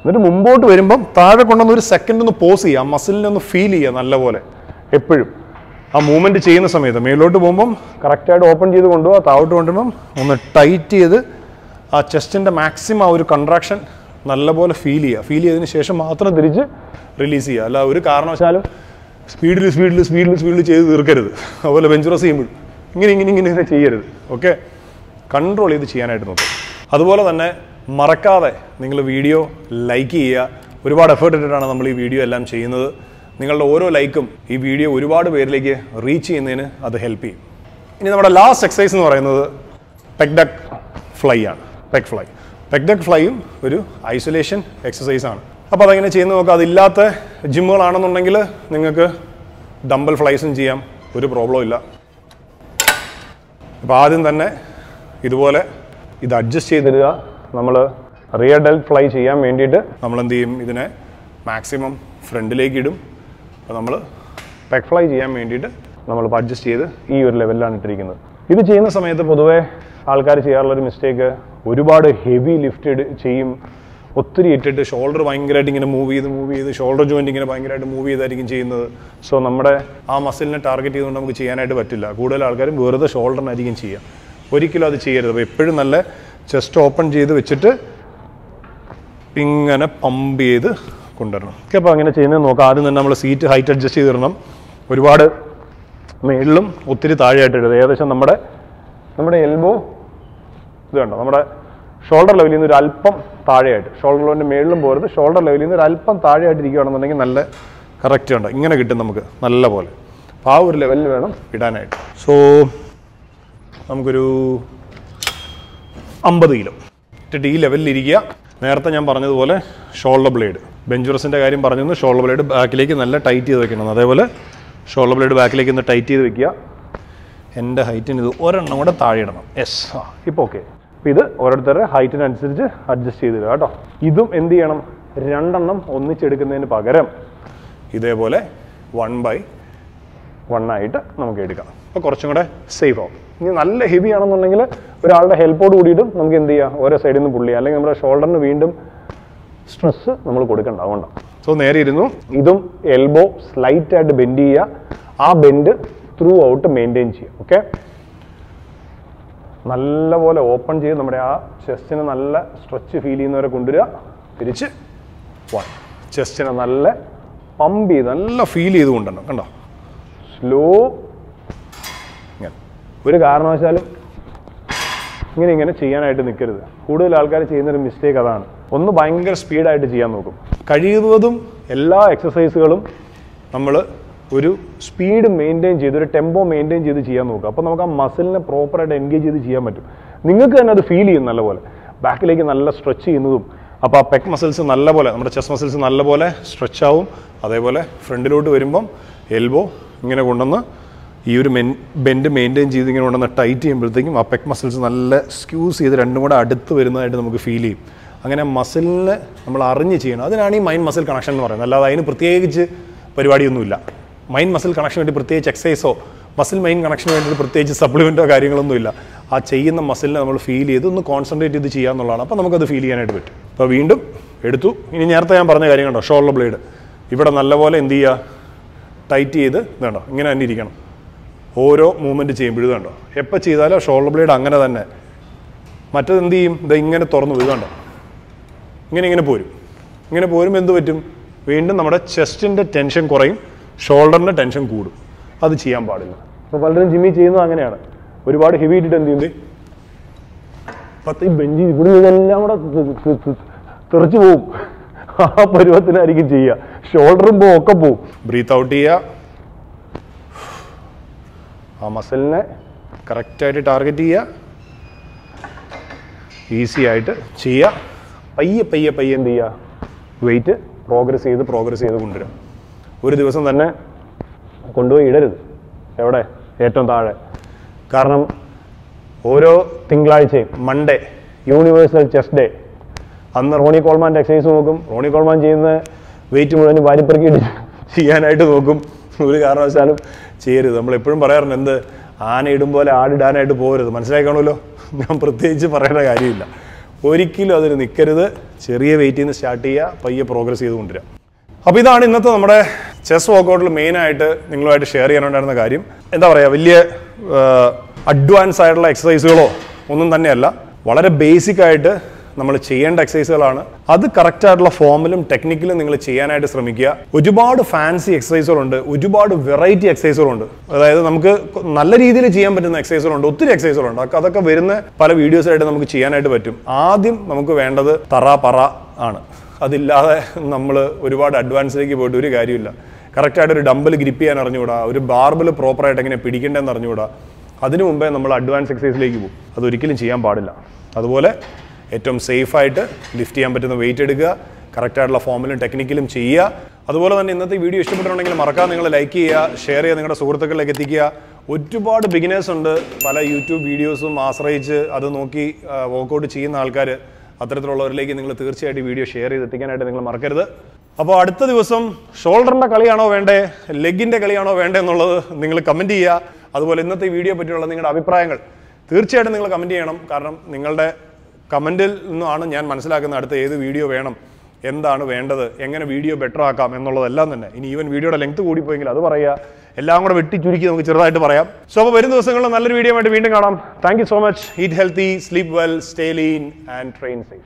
എന്നിട്ട് മുമ്പോട്ട് വരുമ്പം താഴെ കൊണ്ടുവന്ന് ഒരു സെക്കൻഡ് ഒന്ന് പോസ് ചെയ്യുക. ആ മസിലിനെ ഒന്ന് ഫീൽ ചെയ്യുക നല്ലപോലെ. എപ്പോഴും. ആ മൂവ്മെന്റ് ചെയ്യുന്ന സമയത്ത് മേലോട്ട് പോകുമ്പം കറക്റ്റായിട്ട് ഓപ്പൺ ചെയ്ത് കൊണ്ടുപോകുക. താഴോട്ട് കൊണ്ടുപോകുമ്പം ഒന്ന് ടൈറ്റ് ചെയ്ത് ആ ചെസ്റ്റിന്റെ മാക്സിമം ആ ഒരു കൺട്രാക്ഷൻ നല്ലപോലെ ഫീൽ ചെയ്യുക. ഫീൽ ചെയ്തതിന് ശേഷം മാത്രം തിരിച്ച് റിലീസ് ചെയ്യുക. അല്ല ഒരു കാരണവശാലും സ്പീഡിൽ സ്പീഡിൽ സ്പീഡിൽ സ്പീഡിൽ ചെയ്ത് തീർക്കരുത്. അതുപോലെ ബെഞ്ച് പ്രസ് ചെയ്യുമ്പോൾ ഇങ്ങനെ ഇങ്ങനെ ഇങ്ങനെ ചെയ്യരുത്. ഓക്കെ കൺട്രോൾ ചെയ്ത് ചെയ്യാനായിട്ട് നോക്കും. അതുപോലെ തന്നെ മറക്കാതെ നിങ്ങൾ വീഡിയോ ലൈക്ക് ചെയ്യുക. ഒരുപാട് എഫേർട്ട് ഇട്ടിട്ടാണ് നമ്മൾ ഈ വീഡിയോ എല്ലാം ചെയ്യുന്നത്. നിങ്ങളുടെ ഓരോ ലൈക്കും ഈ വീഡിയോ ഒരുപാട് പേരിലേക്ക് റീച്ച് ചെയ്യുന്നതിന് അത് ഹെൽപ്പ് ചെയ്യും. ഇനി നമ്മുടെ ലാസ്റ്റ് എക്സസൈസ് എന്ന് പറയുന്നത് പെക്ഡക് ഫ്ലൈ ആണ്. പെക് ഫ്ലൈ പെക്ഡക് ഫ്ലൈയും ഒരു ഐസൊലേഷൻ എക്സസൈസ് ആണ്. അപ്പോൾ അതെങ്ങനെ ചെയ്യുന്ന നോക്കാം അതില്ലാത്ത ജിമ്മുകളാണെന്നുണ്ടെങ്കിൽ നിങ്ങൾക്ക് ഡംബൽ ഫ്ലൈസും ചെയ്യാം ഒരു പ്രോബ്ലം ഇല്ല. അപ്പോൾ ആദ്യം തന്നെ ഇതുപോലെ ഇത് അഡ്ജസ്റ്റ് ചെയ്തിടുക. നമ്മൾ റിയർ ഡെൽറ്റ് ഫ്ലൈ ചെയ്യാൻ വേണ്ടിയിട്ട് നമ്മൾ എന്ത് ചെയ്യും ഇതിനെ മാക്സിമം ഫ്രണ്ടിലേക്ക് ഇടും. അപ്പോൾ നമ്മൾ പെക് ഫ്ലൈ ചെയ്യാൻ വേണ്ടിയിട്ട് നമ്മളിപ്പോൾ അഡ്ജസ്റ്റ് ചെയ്ത് ഈ ഒരു ലെവലിലാണ് ഇട്ടിരിക്കുന്നത്. ഇത് ചെയ്യുന്ന സമയത്ത് പൊതുവേ ആൾക്കാർ ചെയ്യാറുള്ളൊരു മിസ്റ്റേക്ക് ഒരുപാട് ഹെവി ലിഫ്റ്റ് ചെയ്യും. ഒത്തിരി ഇട്ടിട്ട് ഷോൾഡർ ഭയങ്കരമായിട്ട് ഇങ്ങനെ മൂവ് ചെയ്ത് മൂവ് ചെയ്ത് ഷോൾഡർ ജോയിന്റ് ഇങ്ങനെ ഭയങ്കരമായിട്ട് മൂവ് ചെയ്തായിരിക്കും ചെയ്യുന്നത്. സോ നമ്മുടെ ആ മസിലിനെ ടാർഗറ്റ് ചെയ്തുകൊണ്ട് നമുക്ക് ചെയ്യാനായിട്ട് പറ്റില്ല. കൂടുതൽ ആൾക്കാരും വെറുതെ ഷോൾഡറിനായിരിക്കും ചെയ്യുക. ഒരിക്കലും അത് ചെയ്യരുത്. അപ്പോൾ എപ്പോഴും നല്ല ചെസ്റ്റ് ഓപ്പൺ ചെയ്ത് വെച്ചിട്ട് ഇങ്ങനെ പമ്പ് ചെയ്ത് കൊണ്ടുവരണം. ഓക്കെ അപ്പോൾ അങ്ങനെ ചെയ്യുന്നത് നോക്കാം. ആദ്യം തന്നെ നമ്മൾ സീറ്റ് ഹൈറ്റ് അഡ്ജസ്റ്റ് ചെയ്തിടണം. ഒരുപാട് മേളിലും ഒത്തിരി താഴെയായിട്ട് ഇടരുത്. ഏകദേശം നമ്മുടെ നമ്മുടെ എൽബോ ഇത് കണ്ടോ? നമ്മുടെ ഷോൾഡർ ലെവലിൽ നിന്ന് ഒരു അല്പം താഴെയായിട്ട് ഷോൾഡർ ലെവലിന്റെ മേളിലും പോരുത് ഷോൾഡർ ലെവലിൽ നിന്ന് ഒരു അല്പം താഴെയായിട്ട് ഇരിക്കുകയാണെന്നുണ്ടെങ്കിൽ നല്ല കറക്റ്റ് ഉണ്ട് ഇങ്ങനെ കിട്ടും നമുക്ക് നല്ല പോലെ അപ്പോൾ ആ ഒരു ലെവലിൽ വേണം ഇടാനായിട്ട്. സോ നമുക്കൊരു അമ്പത് കിലോ. ഇട്ടിട്ട് ഈ ലെവലിൽ ഇരിക്കുക. നേരത്തെ ഞാൻ പറഞ്ഞതുപോലെ ഷോൾഡർ ബ്ലേഡ് ബെഞ്ചുറസിന്റെ കാര്യം പറഞ്ഞു ഷോൾഡർ ബ്ലേഡ് ബാക്കിലേക്ക് നല്ല ടൈറ്റ് ചെയ്ത് വെക്കണം. അതേപോലെ ഷോൾഡർ ബ്ലേഡ് ബാക്കിലേക്ക് ഒന്ന് ടൈറ്റ് ചെയ്ത് വെക്കുക. എന്റെ ഹൈറ്റിന് ഇത് ഒരെണ്ണം കൂടെ താഴെ ഇടണം. യെസ് ആ ഇപ്പോൾ ഓക്കെ അപ്പോൾ ഇത് ഓരോരുത്തരുടെ ഹൈറ്റിനനുസരിച്ച് അഡ്ജസ്റ്റ് ചെയ്തിടുക കേട്ടോ. ഇതും എന്ത് ചെയ്യണം? രണ്ടെണ്ണം ഒന്നിച്ചെടുക്കുന്നതിന് പകരം ഇതേപോലെ വൺ ബൈ വൺ ആയിട്ട് നമുക്ക് എടുക്കാം. അപ്പോൾ കുറച്ചും കൂടെ സേഫ് ആവും. ഇനി നല്ല ഹെവി ആണെന്നുണ്ടെങ്കിൽ ഒരാളുടെ ഹെൽപ്പോട് കൂടിയിട്ടും നമുക്ക് എന്ത് ചെയ്യാം? ഓരോ സൈഡിൽ നിന്ന് പുള്ളി അല്ലെങ്കിൽ നമ്മുടെ ഷോൾഡറിന് വീണ്ടും സ്ട്രെസ് നമ്മൾ കൊടുക്കണ്ട അതുകൊണ്ടാണ് സോ നേരെ ഇരുന്നു. ഇതും എൽബോ സ്ലൈറ്റ് ആയിട്ട് ബെൻഡ് ചെയ്യുക. ആ ബെൻഡ് ത്രൂ ഔട്ട് മെയിന്റെയിൻ ചെയ്യുക ഓക്കെ നല്ലപോലെ ഓപ്പൺ ചെയ്ത് നമ്മുടെ ആ ചെസ്റ്റിന് നല്ല സ്ട്രെച്ച് ഫീൽ ചെയ്യുന്നവരെ കൊണ്ടുവരിക. തിരിച്ച് വൺ ചെസ്റ്റിനെ നല്ല പമ്പ് ചെയ്ത് നല്ല ഫീൽ ചെയ്ത് കൊണ്ടുവരണം കണ്ടോ? സ്ലോ ഇങ്ങനെ. ഒരു കാരണവശാലും ഇങ്ങനെ ഇങ്ങനെ ചെയ്യാനായിട്ട് നിൽക്കരുത് കൂടുതൽ ആൾക്കാർ ചെയ്യുന്നൊരു മിസ്റ്റേക്ക് അതാണ്. ഒന്ന് ഭയങ്കര സ്പീഡായിട്ട് ചെയ്യാൻ നോക്കും. കഴിയുന്നതും എല്ലാ എക്സസൈസുകളും നമ്മൾ ഒരു സ്പീഡ് മെയിന്റെയിൻ ചെയ്ത് ഒരു ടെമ്പോ മെയിന്റെയിൻ ചെയ്ത് ചെയ്യാൻ നോക്കുക. അപ്പോൾ നമുക്ക് ആ മസിലിനെ പ്രോപ്പറായിട്ട് എൻഗേജ് ചെയ്ത് ചെയ്യാൻ പറ്റും. നിങ്ങൾക്ക് തന്നെ അത് ഫീൽ ചെയ്യും നല്ലപോലെ. ബാക്കിലേക്ക് നല്ല സ്ട്രെച്ച് ചെയ്യുന്നതും അപ്പോൾ ആ പെക് മസിൽസ് നല്ലപോലെ നമ്മുടെ ചെസ്റ്റ് മസിൽസ് നല്ലപോലെ സ്ട്രെച്ച് ആവും. അതേപോലെ ഫ്രണ്ടിലോട്ട് വരുമ്പം എൽബോ ഇങ്ങനെ കൊണ്ടുവന്ന് ഈ ഒരു മെൻ ബെൻഡ് മെയിന്റെയിൻ ചെയ്ത് ഇങ്ങനെ കൊണ്ടുവന്ന് ടൈറ്റ് ചെയ്യുമ്പോഴത്തേക്കും ആ പെക് മസിൽസ് നല്ല സ്ക്യൂസ് ചെയ്ത് രണ്ടും കൂടെ അടുത്ത് വരുന്നതായിട്ട് നമുക്ക് ഫീൽ ചെയ്യും. അങ്ങനെ മസിലിനെ നമ്മൾ അറിഞ്ഞ് ചെയ്യണം. അതിനാണ് ഈ മൈൻഡ് മസിൽ കണക്ഷൻ എന്ന് പറയുന്നത്. അല്ലാതെ അതിന് പ്രത്യേകിച്ച് പരിപാടിയൊന്നുമില്ല. മൈൻഡ് മസിൽ കണക്ഷന് വേണ്ടി പ്രത്യേകിച്ച് എക്സസൈസോ മസിൽ മൈൻ കണക്ഷന് വേണ്ടി പ്രത്യേകിച്ച് സപ്ലിമെന്റോ കാര്യങ്ങളൊന്നുമില്ല. ആ ചെയ്യുന്ന മസിലിനെ നമ്മൾ ഫീൽ ചെയ്ത് ഒന്ന് കോൺസെൻട്രേറ്റ് ചെയ്ത് ചെയ്യുക എന്നുള്ളതാണ്. അപ്പോൾ നമുക്കത് ഫീൽ ചെയ്യാനായിട്ട് പറ്റും. അപ്പോൾ വീണ്ടും എടുത്തു. ഇനി നേരത്തെ ഞാൻ പറഞ്ഞ കാര്യം കണ്ടോ? ഷോൾഡർ ബ്ലേഡ് ഇവിടെ നല്ലപോലെ എന്ത് ചെയ്യുക? ടൈറ്റ് ചെയ്ത് ഇതുണ്ടോ ഇങ്ങനെ തന്നെ ഇരിക്കണം. ഓരോ മൂവ്മെന്റ് ചെയ്യുമ്പോഴും വേണ്ടോ എപ്പോൾ ചെയ്താലും ഷോൾഡർ ബ്ലേഡ് അങ്ങനെ തന്നെ. മറ്റത് എന്ത് ചെയ്യും? ഇത് ഇങ്ങനെ തുറന്നു ഇത് കണ്ടോ ഇങ്ങനെ ഇങ്ങനെ പോരും. ഇങ്ങനെ പോരും എന്ത് പറ്റും? വീണ്ടും നമ്മുടെ ചെസ്റ്റിന്റെ ടെൻഷൻ കുറയും. ഷോൾഡറിന്റെ ടെൻഷൻ കൂടും. അത് ചെയ്യാൻ പാടില്ല. അപ്പോൾ പലരും ജിമ്മി ചെയ്യുന്നത് അങ്ങനെയാണ്. ഒരുപാട് ഹെവി ഇട്ടിട്ട് എന്ത് ചെയ്യുന്നത് പത്ത് ഈ ബെഞ്ച് ഇവിടെ ഇതെല്ലാം കൂടെ തെറിച്ച് പോവും. ആ പരുവത്തിനായിരിക്കും ചെയ്യുക. ഷോൾഡറും പോവും ഒക്കെ പോവും. ബ്രീത്ത് ഔട്ട് ചെയ്യുക. ആ മസിലിനെ കറക്റ്റായിട്ട് ടാർഗറ്റ് ചെയ്യുക. ഈസി ആയിട്ട് ചെയ്യുക. പയ്യെ പയ്യെ പയ്യെ എന്ത് ചെയ്യുക? വെയിറ്റ് പ്രോഗ്രസ് ചെയ്ത് പ്രോഗ്രസ് ചെയ്ത് കൊണ്ടുവരും ഒരു ദിവസം തന്നെ കൊണ്ടുപോയി ഇടരുത്. എവിടെ? ഏറ്റവും താഴെ. കാരണം ഓരോ തിങ്കളാഴ്ചയും മൺഡേ യൂണിവേഴ്സൽ ചെസ് ഡേ അന്ന് റോണി കോൾമാന്റെ എക്സസൈസ് നോക്കും. റോണി കോൾമാൻ ചെയ്യുന്ന വെയിറ്റ് മുഴുവൻ വാരിപ്പെറുക്കിയിട്ട് ചെയ്യാനായിട്ട് നോക്കും. ഒരു കാരണവശാലും ചെയ്യരുത്. നമ്മൾ എപ്പോഴും പറയാറുണ്ട് എന്ത്? ആന ഇടും പോലെ ആടിടാനായിട്ട് പോകരുത്. മനസ്സിലായി കാണുമല്ലോ ഞാൻ പ്രത്യേകിച്ച് പറയേണ്ട കാര്യമില്ല. ഒരിക്കലും അതിന് നിൽക്കരുത് ചെറിയ വെയിറ്റിൽ നിന്ന് സ്റ്റാർട്ട് ചെയ്യുക പയ്യെ പ്രോഗ്രസ് ചെയ്ത് കൊണ്ടുവരിക അപ്പോൾ ഇതാണ് ഇന്നത്തെ നമ്മുടെ ചെസ് വർക്കൗട്ടിൽ മെയിനായിട്ട് നിങ്ങളുമായിട്ട് ഷെയർ ചെയ്യാനുണ്ടായിരുന്ന കാര്യം എന്താ പറയുക വലിയ അഡ്വാൻസ് ആയിട്ടുള്ള എക്സസൈസുകളോ ഒന്നും തന്നെയല്ല. വളരെ ബേസിക് ആയിട്ട് നമ്മൾ ചെയ്യേണ്ട എക്സസൈസുകളാണ് അത് കറക്റ്റ് ആയിട്ടുള്ള ഫോമിലും ടെക്നിക്കലും നിങ്ങൾ ചെയ്യാനായിട്ട് ശ്രമിക്കുക. ഒരുപാട് ഫാൻസി എക്സസൈസുകളുണ്ട് ഒരുപാട് വെറൈറ്റി എക്സസൈസുകളുണ്ട് അതായത് നമുക്ക് നല്ല രീതിയിൽ ചെയ്യാൻ പറ്റുന്ന എക്സസൈസുകളുണ്ട് ഒത്തിരി എക്സസൈസുകളുണ്ട് അതൊക്കെ വരുന്ന പല വീഡിയോസായിട്ട് നമുക്ക് ചെയ്യാനായിട്ട് പറ്റും. ആദ്യം നമുക്ക് വേണ്ടത് തറ പറ ആണ്. അതില്ലാതെ നമ്മൾ ഒരുപാട് അഡ്വാൻസിലേക്ക് പോയിട്ട് ഒരു കാര്യമില്ല കറക്റ്റായിട്ട് ഒരു ഡമ്പൽ ഗ്രിപ്പ് ചെയ്യാൻ അറിഞ്ഞുകൂടാ? ഒരു ബാർബിൾ പ്രോപ്പറായിട്ട് എങ്ങനെ പിടിക്കേണ്ടതെന്ന് അറിഞ്ഞുകൂടാ? അതിനു മുമ്പേ നമ്മൾ അഡ്വാൻസ് എക്സസൈസിലേക്ക് പോകും. അതൊരിക്കലും ചെയ്യാൻ പാടില്ല. അതുപോലെ ഏറ്റവും സേഫായിട്ട് ലിഫ്റ്റ് ചെയ്യാൻ പറ്റുന്ന വെയിറ്റ് എടുക്കുക കറക്റ്റായിട്ടുള്ള ഫോമിലും ടെക്നിക്കലും ചെയ്യുക. അതുപോലെ തന്നെ ഇന്നത്തെ വീഡിയോ ഇഷ്ടപ്പെട്ടിട്ടുണ്ടെങ്കിൽ മറക്കാതെ നിങ്ങൾ ലൈക്ക് ചെയ്യുക ഷെയർ ചെയ്യുക നിങ്ങളുടെ സുഹൃത്തുക്കളിലേക്ക് എത്തിക്കുക. ഒരുപാട് ബിഗിനേഴ്സ് ഉണ്ട്. പല യൂട്യൂബ് വീഡിയോസും ആശ്രയിച്ച് അത് നോക്കി വർക്കൗട്ട് ചെയ്യുന്ന ആൾക്കാർ അത്തരത്തിലുള്ളവരിലേക്ക് നിങ്ങൾ തീർച്ചയായിട്ടും വീഡിയോ ഷെയർ ചെയ്ത് എത്തിക്കാനായിട്ട് നിങ്ങൾ മറക്കരുത്. അപ്പോൾ അടുത്ത ദിവസം ഷോൾഡറിന്റെ കളിയാണോ വേണ്ടേ ലെഗിന്റെ കളിയാണോ വേണ്ടേ എന്നുള്ളത് നിങ്ങൾ കമന്റ് ചെയ്യുക. അതുപോലെ ഇന്നത്തെ വീഡിയോ പറ്റിയുള്ള നിങ്ങളുടെ അഭിപ്രായങ്ങൾ തീർച്ചയായിട്ടും നിങ്ങൾ കമന്റ് ചെയ്യണം. കാരണം നിങ്ങളുടെ കമന്റിൽ നിന്നാണ് ഞാൻ മനസ്സിലാക്കുന്നത് അടുത്ത ഏത് വീഡിയോ വേണം എന്താണ് വേണ്ടത് എങ്ങനെ വീഡിയോ ബെറ്റർ ആക്കാം എന്നുള്ളതെല്ലാം തന്നെ. ഇനി ഈവൻ വീഡിയോയുടെ ലെങ്ത് കൂടിപ്പോയെങ്കിൽ അത് പറയുക. എല്ലാം കൂടെ വെട്ടി ചുരുക്കി നമുക്ക് ചെറുതായിട്ട് പറയാം. സോ അപ്പോൾ വരും ദിവസങ്ങളിൽ നല്ലൊരു വീഡിയോ ആയിട്ട് വീണ്ടും കാണാം. Thank you so much eat healthy sleep well stay lean and train safe